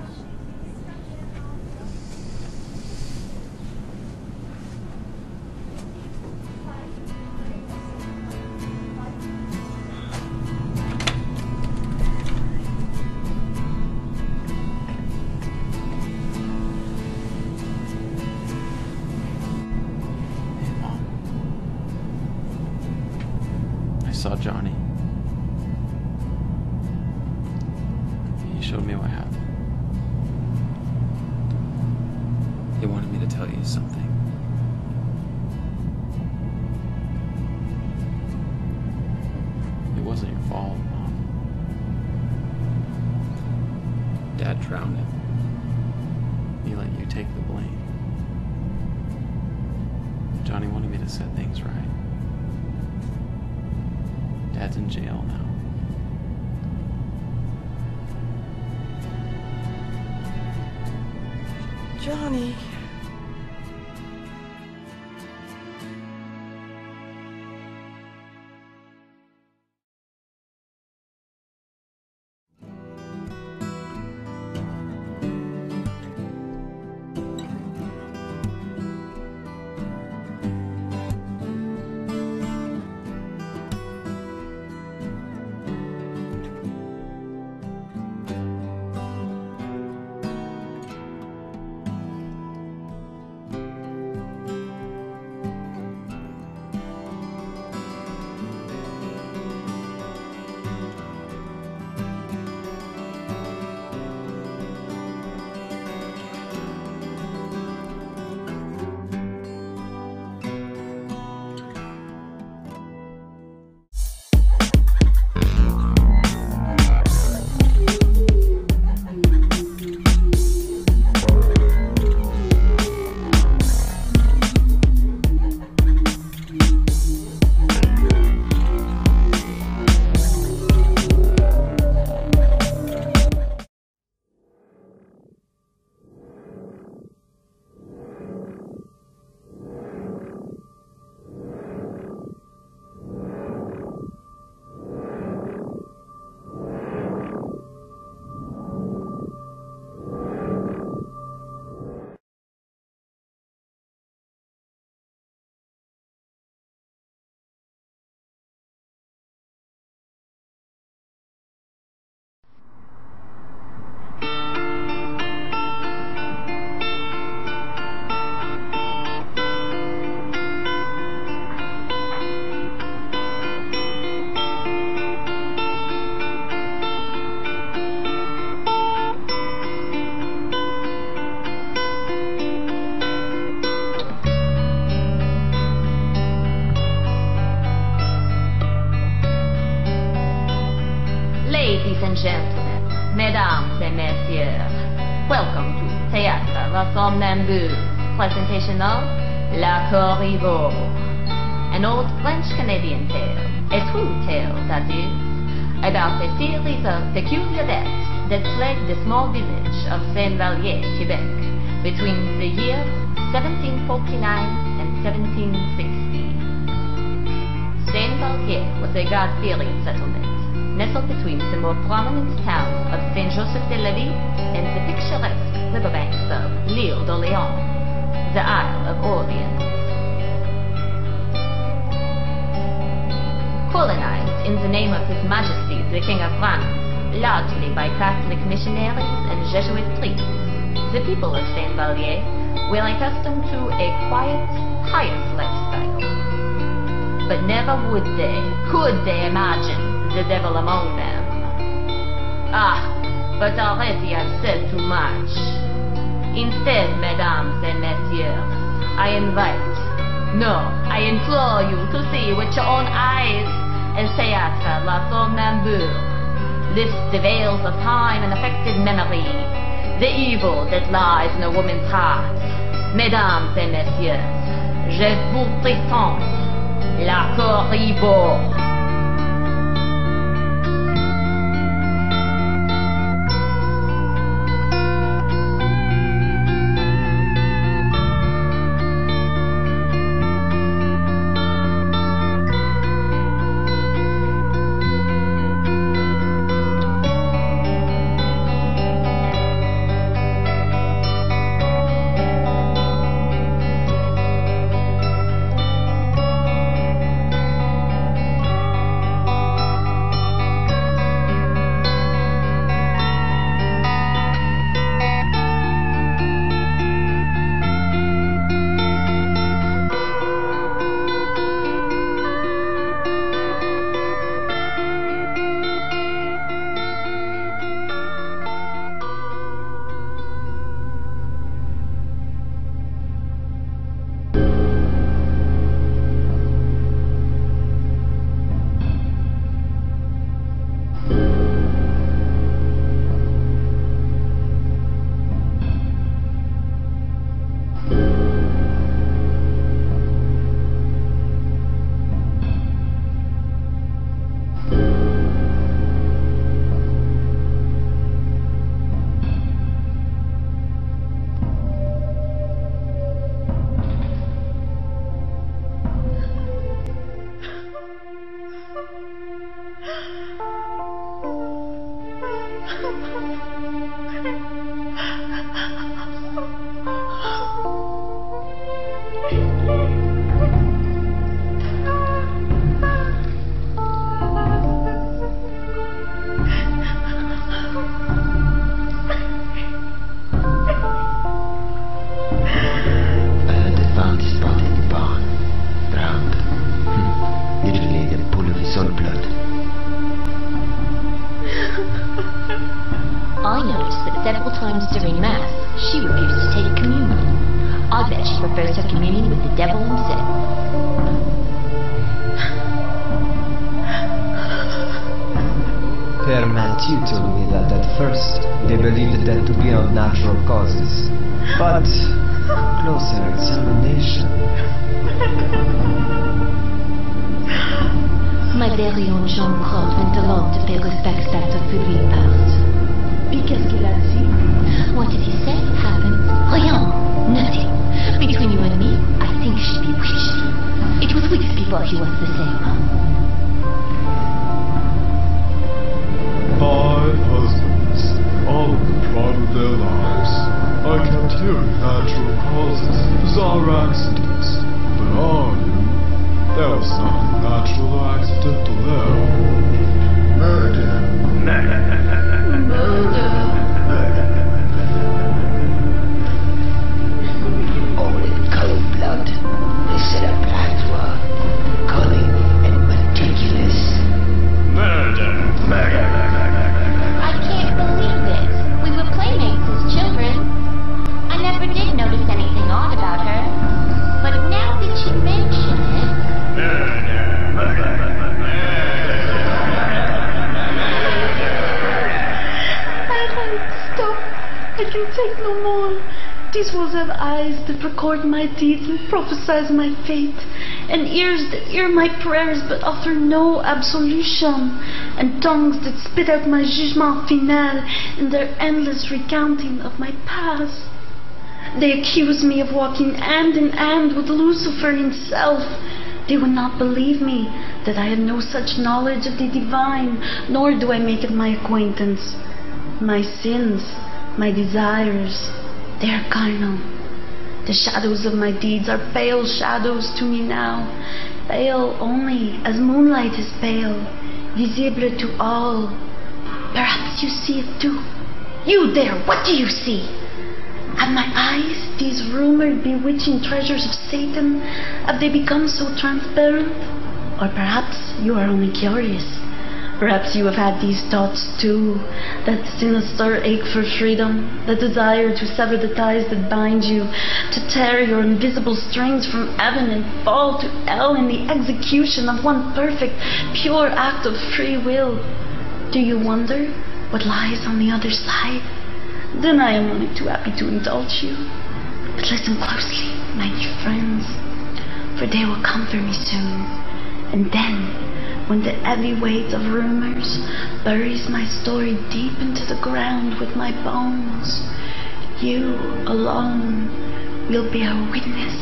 Of La Corriveau, an old French-Canadian tale, a true tale, that is, about a series of peculiar deaths that plagued the small village of Saint-Vallier, Quebec, between the years 1749 and 1760. Saint-Vallier was a God-fearing settlement, nestled between the more prominent towns of Saint-Joseph-de-la-Ville and the picturesque riverbanks of l'Île d'Orléans, the Isle of Orleans. Colonized in the name of His Majesty the King of France, largely by Catholic missionaries and Jesuit priests, the people of Saint-Vallier were accustomed to a quiet, pious lifestyle. But never would they, could they imagine the devil among them. Ah, but already I've said too much. Instead, mesdames and messieurs, I invite, no, I implore you to see with your own eyes El Théâtre La Somnambule lifts the veils of time and affected memory, the evil that lies in a woman's heart. Mesdames et messieurs, je vous présente La Corriveau. Causes. But closer examination. My very own Jean Claude went along to pay respects after Philippe passed. Et qu'est-ce qu'il a dit? What did he say happened? Rien. Nothing. Between you and me, I think she'd be witched. It was weeks before he was the same. Five husbands, all of them tried with their lives. I kept hearing natural causes, bizarre accidents. But I knew there was nothing natural or accidental there. Murder. All in cold blood. They set up plans were cunning and meticulous. Murder. I more. These walls have eyes that record my deeds and prophesize my fate, and ears that hear my prayers but offer no absolution, and tongues that spit out my jugement final in their endless recounting of my past. They accuse me of walking hand in hand with Lucifer himself. They would not believe me that I had no such knowledge of the divine, nor do I make it my acquaintance. My sins, my desires, they are carnal. The shadows of my deeds are pale shadows to me now, pale only as moonlight is pale, visible to all. Perhaps you see it too. You there, what do you see? Have my eyes, these rumored bewitching treasures of Satan, have they become so transparent? Or perhaps you are only curious. Perhaps you have had these thoughts too, that sinister ache for freedom, the desire to sever the ties that bind you, to tear your invisible strings from heaven and fall to hell in the execution of one perfect, pure act of free will. Do you wonder what lies on the other side? Then I am only too happy to indulge you. But listen closely, my dear friends, for they will come for me soon. And then, when the heavy weight of rumors buries my story deep into the ground with my bones, you alone will be a witness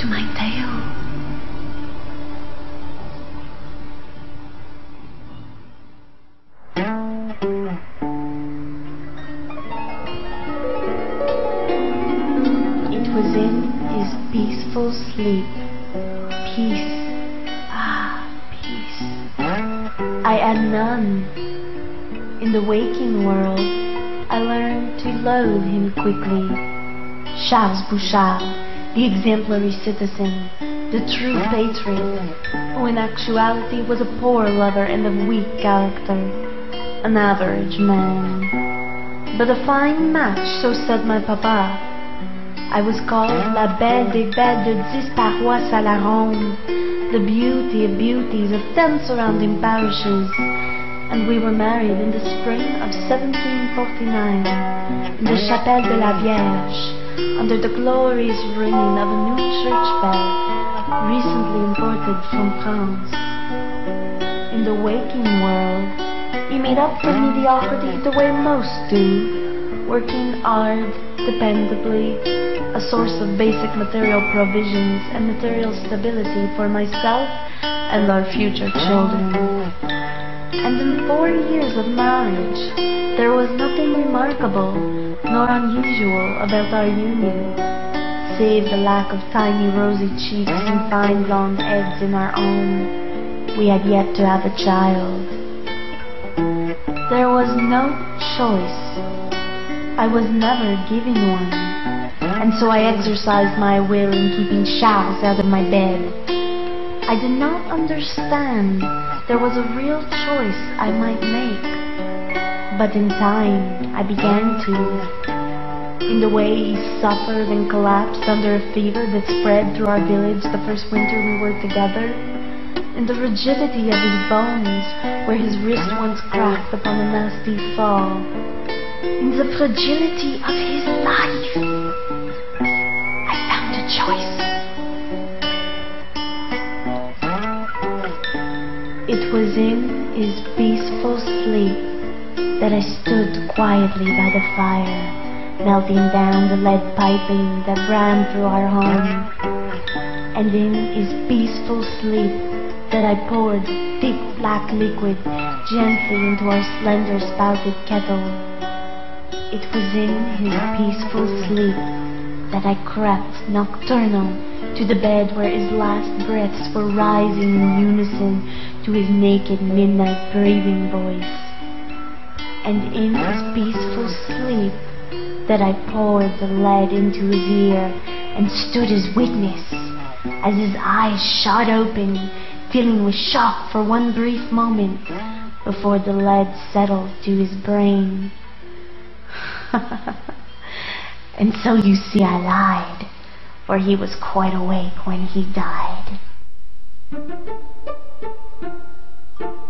to my tale. It was in his peaceful sleep. Peace. I had none. In the waking world, I learned to loathe him quickly. Charles Bouchard, the exemplary citizen, the true patriot, who in actuality was a poor lover and of weak character, an average man. But a fine match, so said my papa. I was called La Belle des Belles de dix paroisses à la ronde, the beauty of beauties of ten surrounding parishes, and we were married in the spring of 1749 in the Chapelle de la Vierge, under the glorious ringing of a new church bell, recently imported from France. In the waking world, he made up for mediocrity the way most do, working hard, dependably, a source of basic material provisions and material stability for myself and our future children. And in four years of marriage, there was nothing remarkable nor unusual about our union, save the lack of tiny rosy cheeks and fine blonde eggs in our own. We had yet to have a child. There was no choice. I was never given one, and so I exercised my will in keeping Charles out of my bed. I did not understand there was a real choice I might make, but in time I began to. In the way he suffered and collapsed under a fever that spread through our village the first winter we were together, in the rigidity of his bones where his wrist once cracked upon a nasty fall, in the fragility of his life. Was in his peaceful sleep that I stood quietly by the fire, melting down the lead piping that ran through our home. And in his peaceful sleep that I poured thick black liquid gently into our slender spouted kettle. It was in his peaceful sleep that I crept nocturnal to the bed where his last breaths were rising in unison to his naked midnight breathing voice. And in his peaceful sleep that I poured the lead into his ear and stood as witness as his eyes shot open, filling with shock for one brief moment before the lead settled to his brain. *laughs* and so you see I lied, for he was quite awake when he died.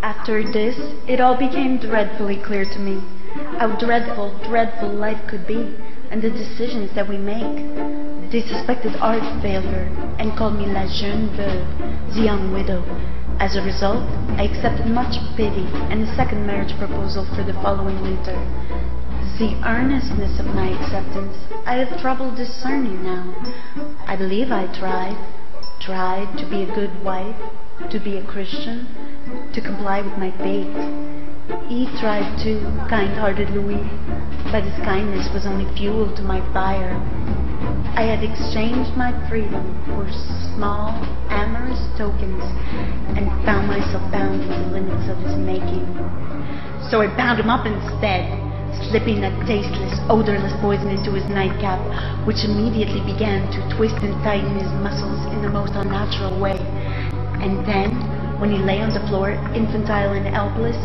After this, it all became dreadfully clear to me how dreadful, dreadful life could be, and the decisions that we make. They suspected art failure and called me La Jeune Veuve, the young widow. As a result, I accepted much pity and a second marriage proposal for the following winter. The earnestness of my acceptance I have trouble discerning now. I believe I tried, tried to be a good wife, to be a Christian, to comply with my fate. He tried to, kind-hearted Louis, but his kindness was only fuel to my fire. I had exchanged my freedom for small, amorous tokens and found myself bound in the limits of his making. So I bound him up instead, slipping that tasteless, odorless poison into his nightcap, which immediately began to twist and tighten his muscles in the most unnatural way. And then, when he lay on the floor, infantile and helpless,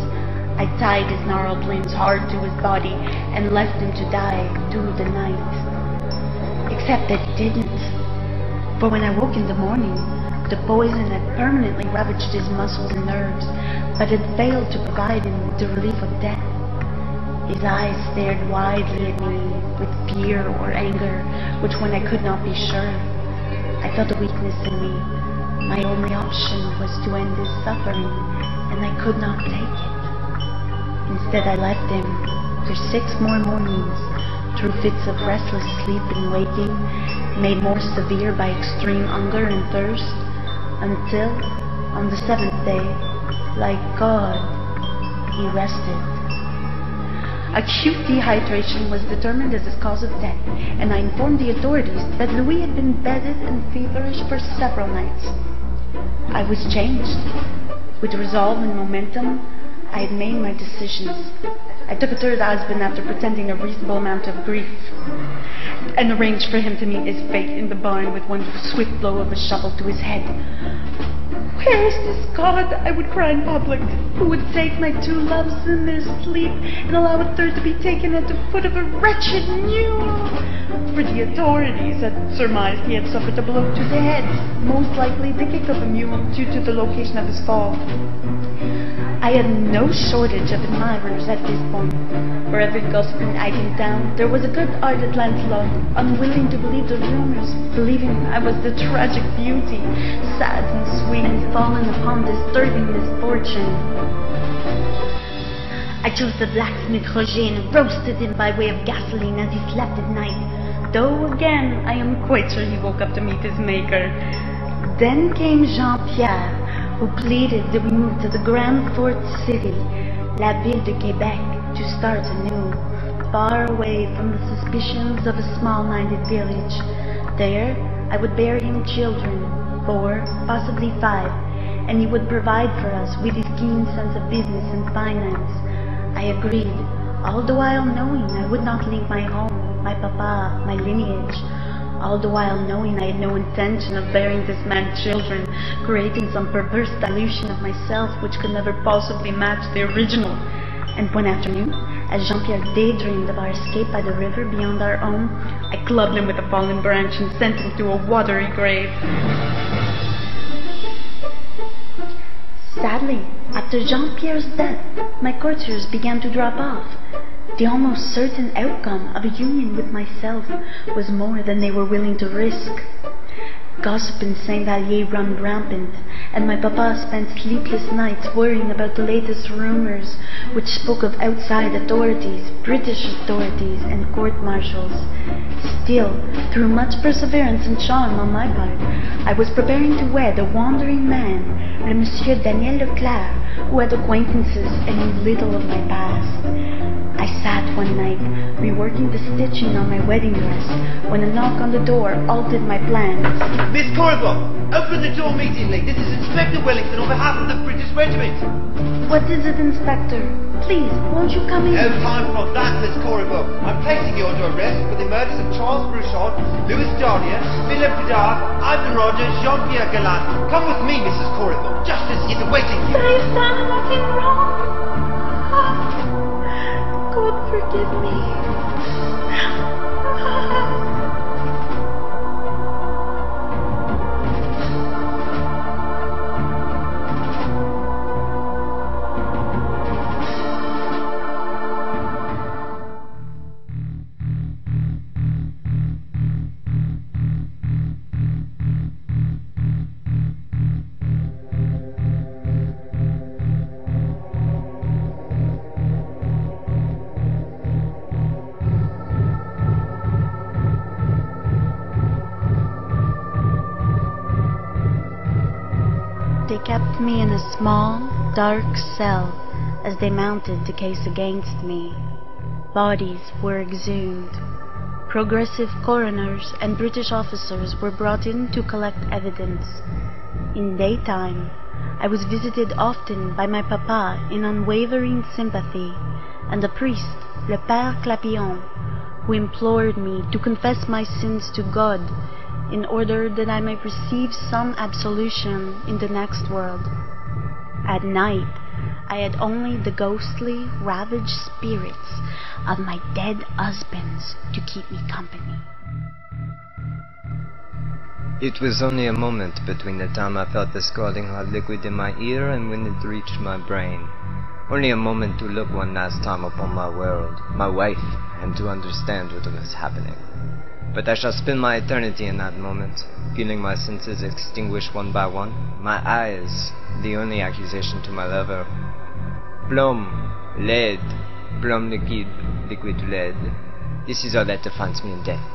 I tied his gnarled limbs hard to his body and left him to die through the night. Except that it didn't. For when I woke in the morning, the poison had permanently ravaged his muscles and nerves, but had failed to provide him with the relief of death. His eyes stared widely at me with fear or anger, which one I could not be sure. I felt a weakness in me. My only option was to end his suffering, and I could not take it. Instead, I left him for six more mornings through fits of restless sleep and waking, made more severe by extreme hunger and thirst, until, on the seventh day, like God, he rested. Acute dehydration was determined as his cause of death, and I informed the authorities that Louis had been bedded and feverish for several nights. I was changed. With resolve and momentum, I had made my decisions. I took a third husband after pretending a reasonable amount of grief, and arranged for him to meet his fate in the barn with one swift blow of a shovel to his head. Where is this God, I would cry in public, who would take my two loves in their sleep and allow a third to be taken at the foot of a wretched mule? For the authorities had surmised he had suffered a blow to the head, most likely the kick of a mule due to the location of his fall. I had no shortage of admirers at this point. For every gossiping item down, there was a good-hearted Lancelot, unwilling to believe the rumors, believing I was the tragic beauty, sad and sweet, and fallen upon disturbing misfortune. I chose the blacksmith Roger and roasted him by way of gasoline as he slept at night, though again I am quite sure he woke up to meet his maker. Then came Jean-Pierre, who pleaded we move to the Grand Fort City, La Ville de Quebec, to start anew, far away from the suspicions of a small-minded village. There, I would bear him children, four, possibly five, and he would provide for us with his keen sense of business and finance. I agreed, all the while knowing I would not leave my home, my papa, my lineage, all the while knowing I had no intention of bearing this man children, creating some perverse dilution of myself which could never possibly match the original. And one afternoon, as Jean-Pierre daydreamed of our escape by the river beyond our home, I clubbed him with a fallen branch and sent him to a watery grave. Sadly, after Jean-Pierre's death, my courtiers began to drop off. The almost certain outcome of a union with myself was more than they were willing to risk. Gossip in Saint Vallier ran rampant, and my papa spent sleepless nights worrying about the latest rumors, which spoke of outside authorities, British authorities, and court martials. Still, through much perseverance and charm on my part, I was preparing to wed a wandering man, Monsieur Daniel Leclerc, who had acquaintances and knew little of my past. I sat one night, reworking the stitching on my wedding dress, when a knock on the door altered my plans. Miss Corrigan, open the door immediately. This is Inspector Wellington on behalf of the British Regiment. What is it, Inspector? Please, won't you come in? No time for that, Miss Corrigan. I'm placing you under arrest for the murders of Charles Brouchon, Louis Darnier, Philip Godard, Ivan Rogers, Jean-Pierre Galland. Come with me, Mrs. Corrigan. Justice is awaiting you. But I have done nothing wrong. Forgive me. Dark cell as they mounted the case against me. Bodies were exhumed. Progressive coroners and British officers were brought in to collect evidence. In daytime, I was visited often by my papa in unwavering sympathy, and a priest, le Père Clapillon, who implored me to confess my sins to God in order that I might receive some absolution in the next world. At night, I had only the ghostly, ravaged spirits of my dead husbands to keep me company. It was only a moment between the time I felt the scalding hot liquid in my ear and when it reached my brain. Only a moment to look one last time upon my world, my wife, and to understand what was happening. But I shall spend my eternity in that moment, feeling my senses extinguished one by one, my eyes, the only accusation to my lover. Plum, lead, plum liquid, liquid lead. This is all that defines me in death.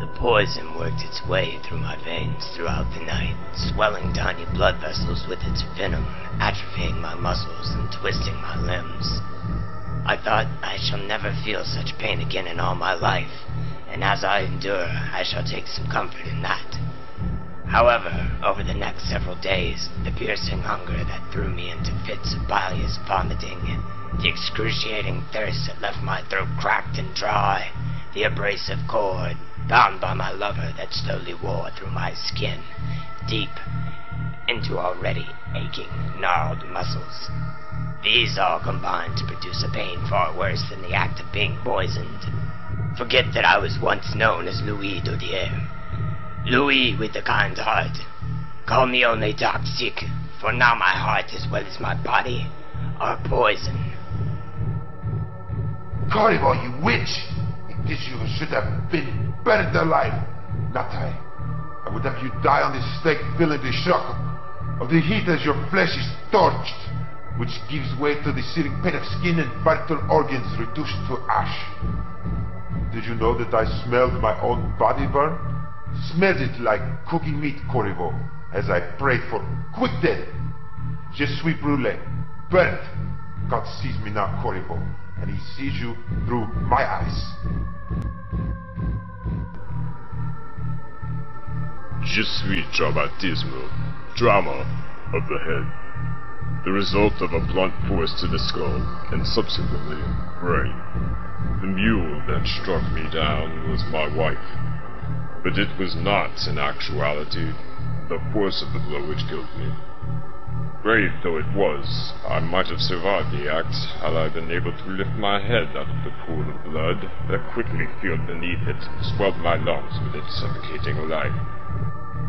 The poison worked its way through my veins throughout the night, swelling tiny blood vessels with its venom, atrophying my muscles and twisting my limbs. I thought I shall never feel such pain again in all my life, and as I endure, I shall take some comfort in that. However, over the next several days, the piercing hunger that threw me into fits of bilious vomiting, the excruciating thirst that left my throat cracked and dry, the abrasive cord bound by my lover that slowly wore through my skin, deep into already aching, gnarled muscles. These all combined to produce a pain far worse than the act of being poisoned. Forget that I was once known as Louis Dodier. Louis with the kind heart. Call me only toxic, for now my heart as well as my body are poison. Corriveau, you witch! This you should have been burned alive, not I. I would have you die on this stake feeling the shock of the heat as your flesh is torched, which gives way to the searing pain of skin and vital organs reduced to ash. Did you know that I smelled my own body burn? Smelled it like cooking meat, Corriveau, as I prayed for quick death. Je suis brûlé, burnt. God sees me now, Corriveau, and he sees you through my eyes. Je suis traumatismo, trauma of the head. The result of a blunt force to the skull, and subsequently, brain. The mule that struck me down was my wife. But it was not, in actuality, the force of the blow which killed me. Brave though it was, I might have survived the act had I been able to lift my head out of the pool of blood that quickly filled beneath it swelled my lungs with its suffocating life.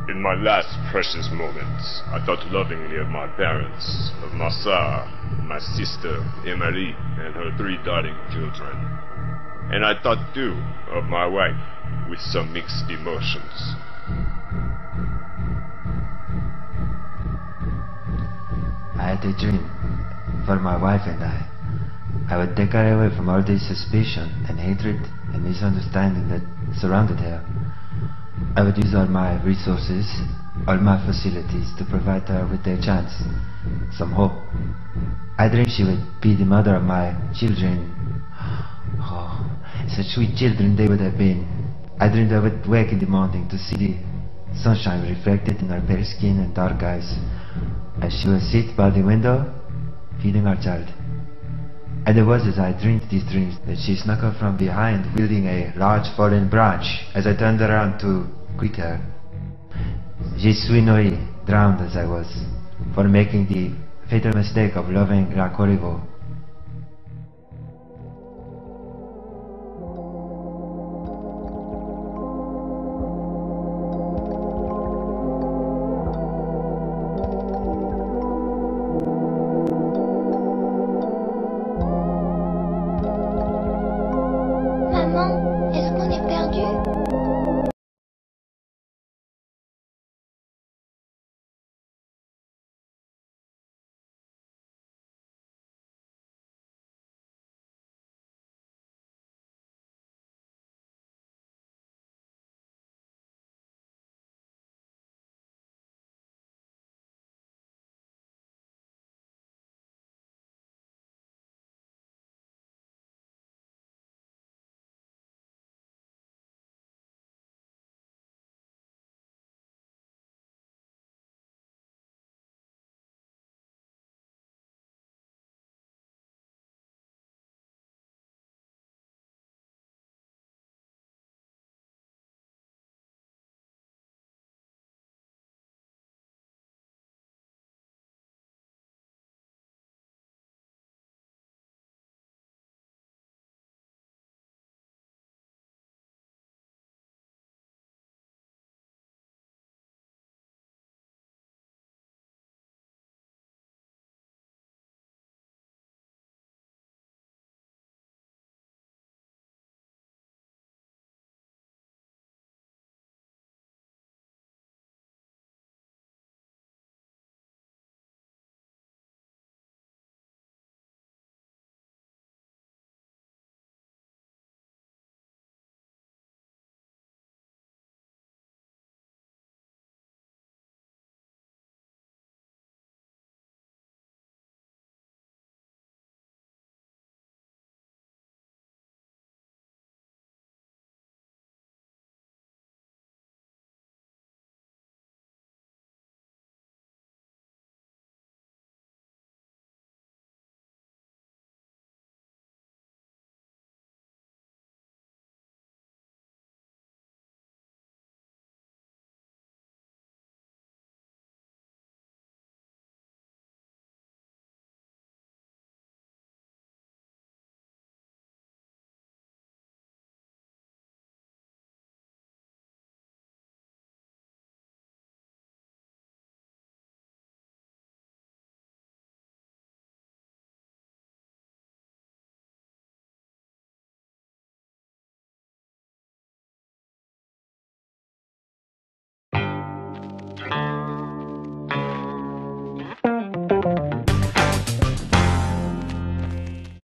In my last precious moments, I thought lovingly of my parents, of Massar, my sister, Emily, and her three darling children. And I thought, too, of my wife, with some mixed emotions. I had a dream for my wife and I. I would take her away from all the suspicion and hatred and misunderstanding that surrounded her. I would use all my resources, all my facilities to provide her with a chance, some hope. I dreamed she would be the mother of my children. Oh, such sweet children they would have been. I dreamed I would wake in the morning to see the sunshine reflected in her pale skin and dark eyes as she would sit by the window feeding our child. And it was as I dreamed these dreams that she snuck up from behind wielding a large fallen branch as I turned around to greet her. Je suis drowned as I was, for making the fatal mistake of loving La Corriveau.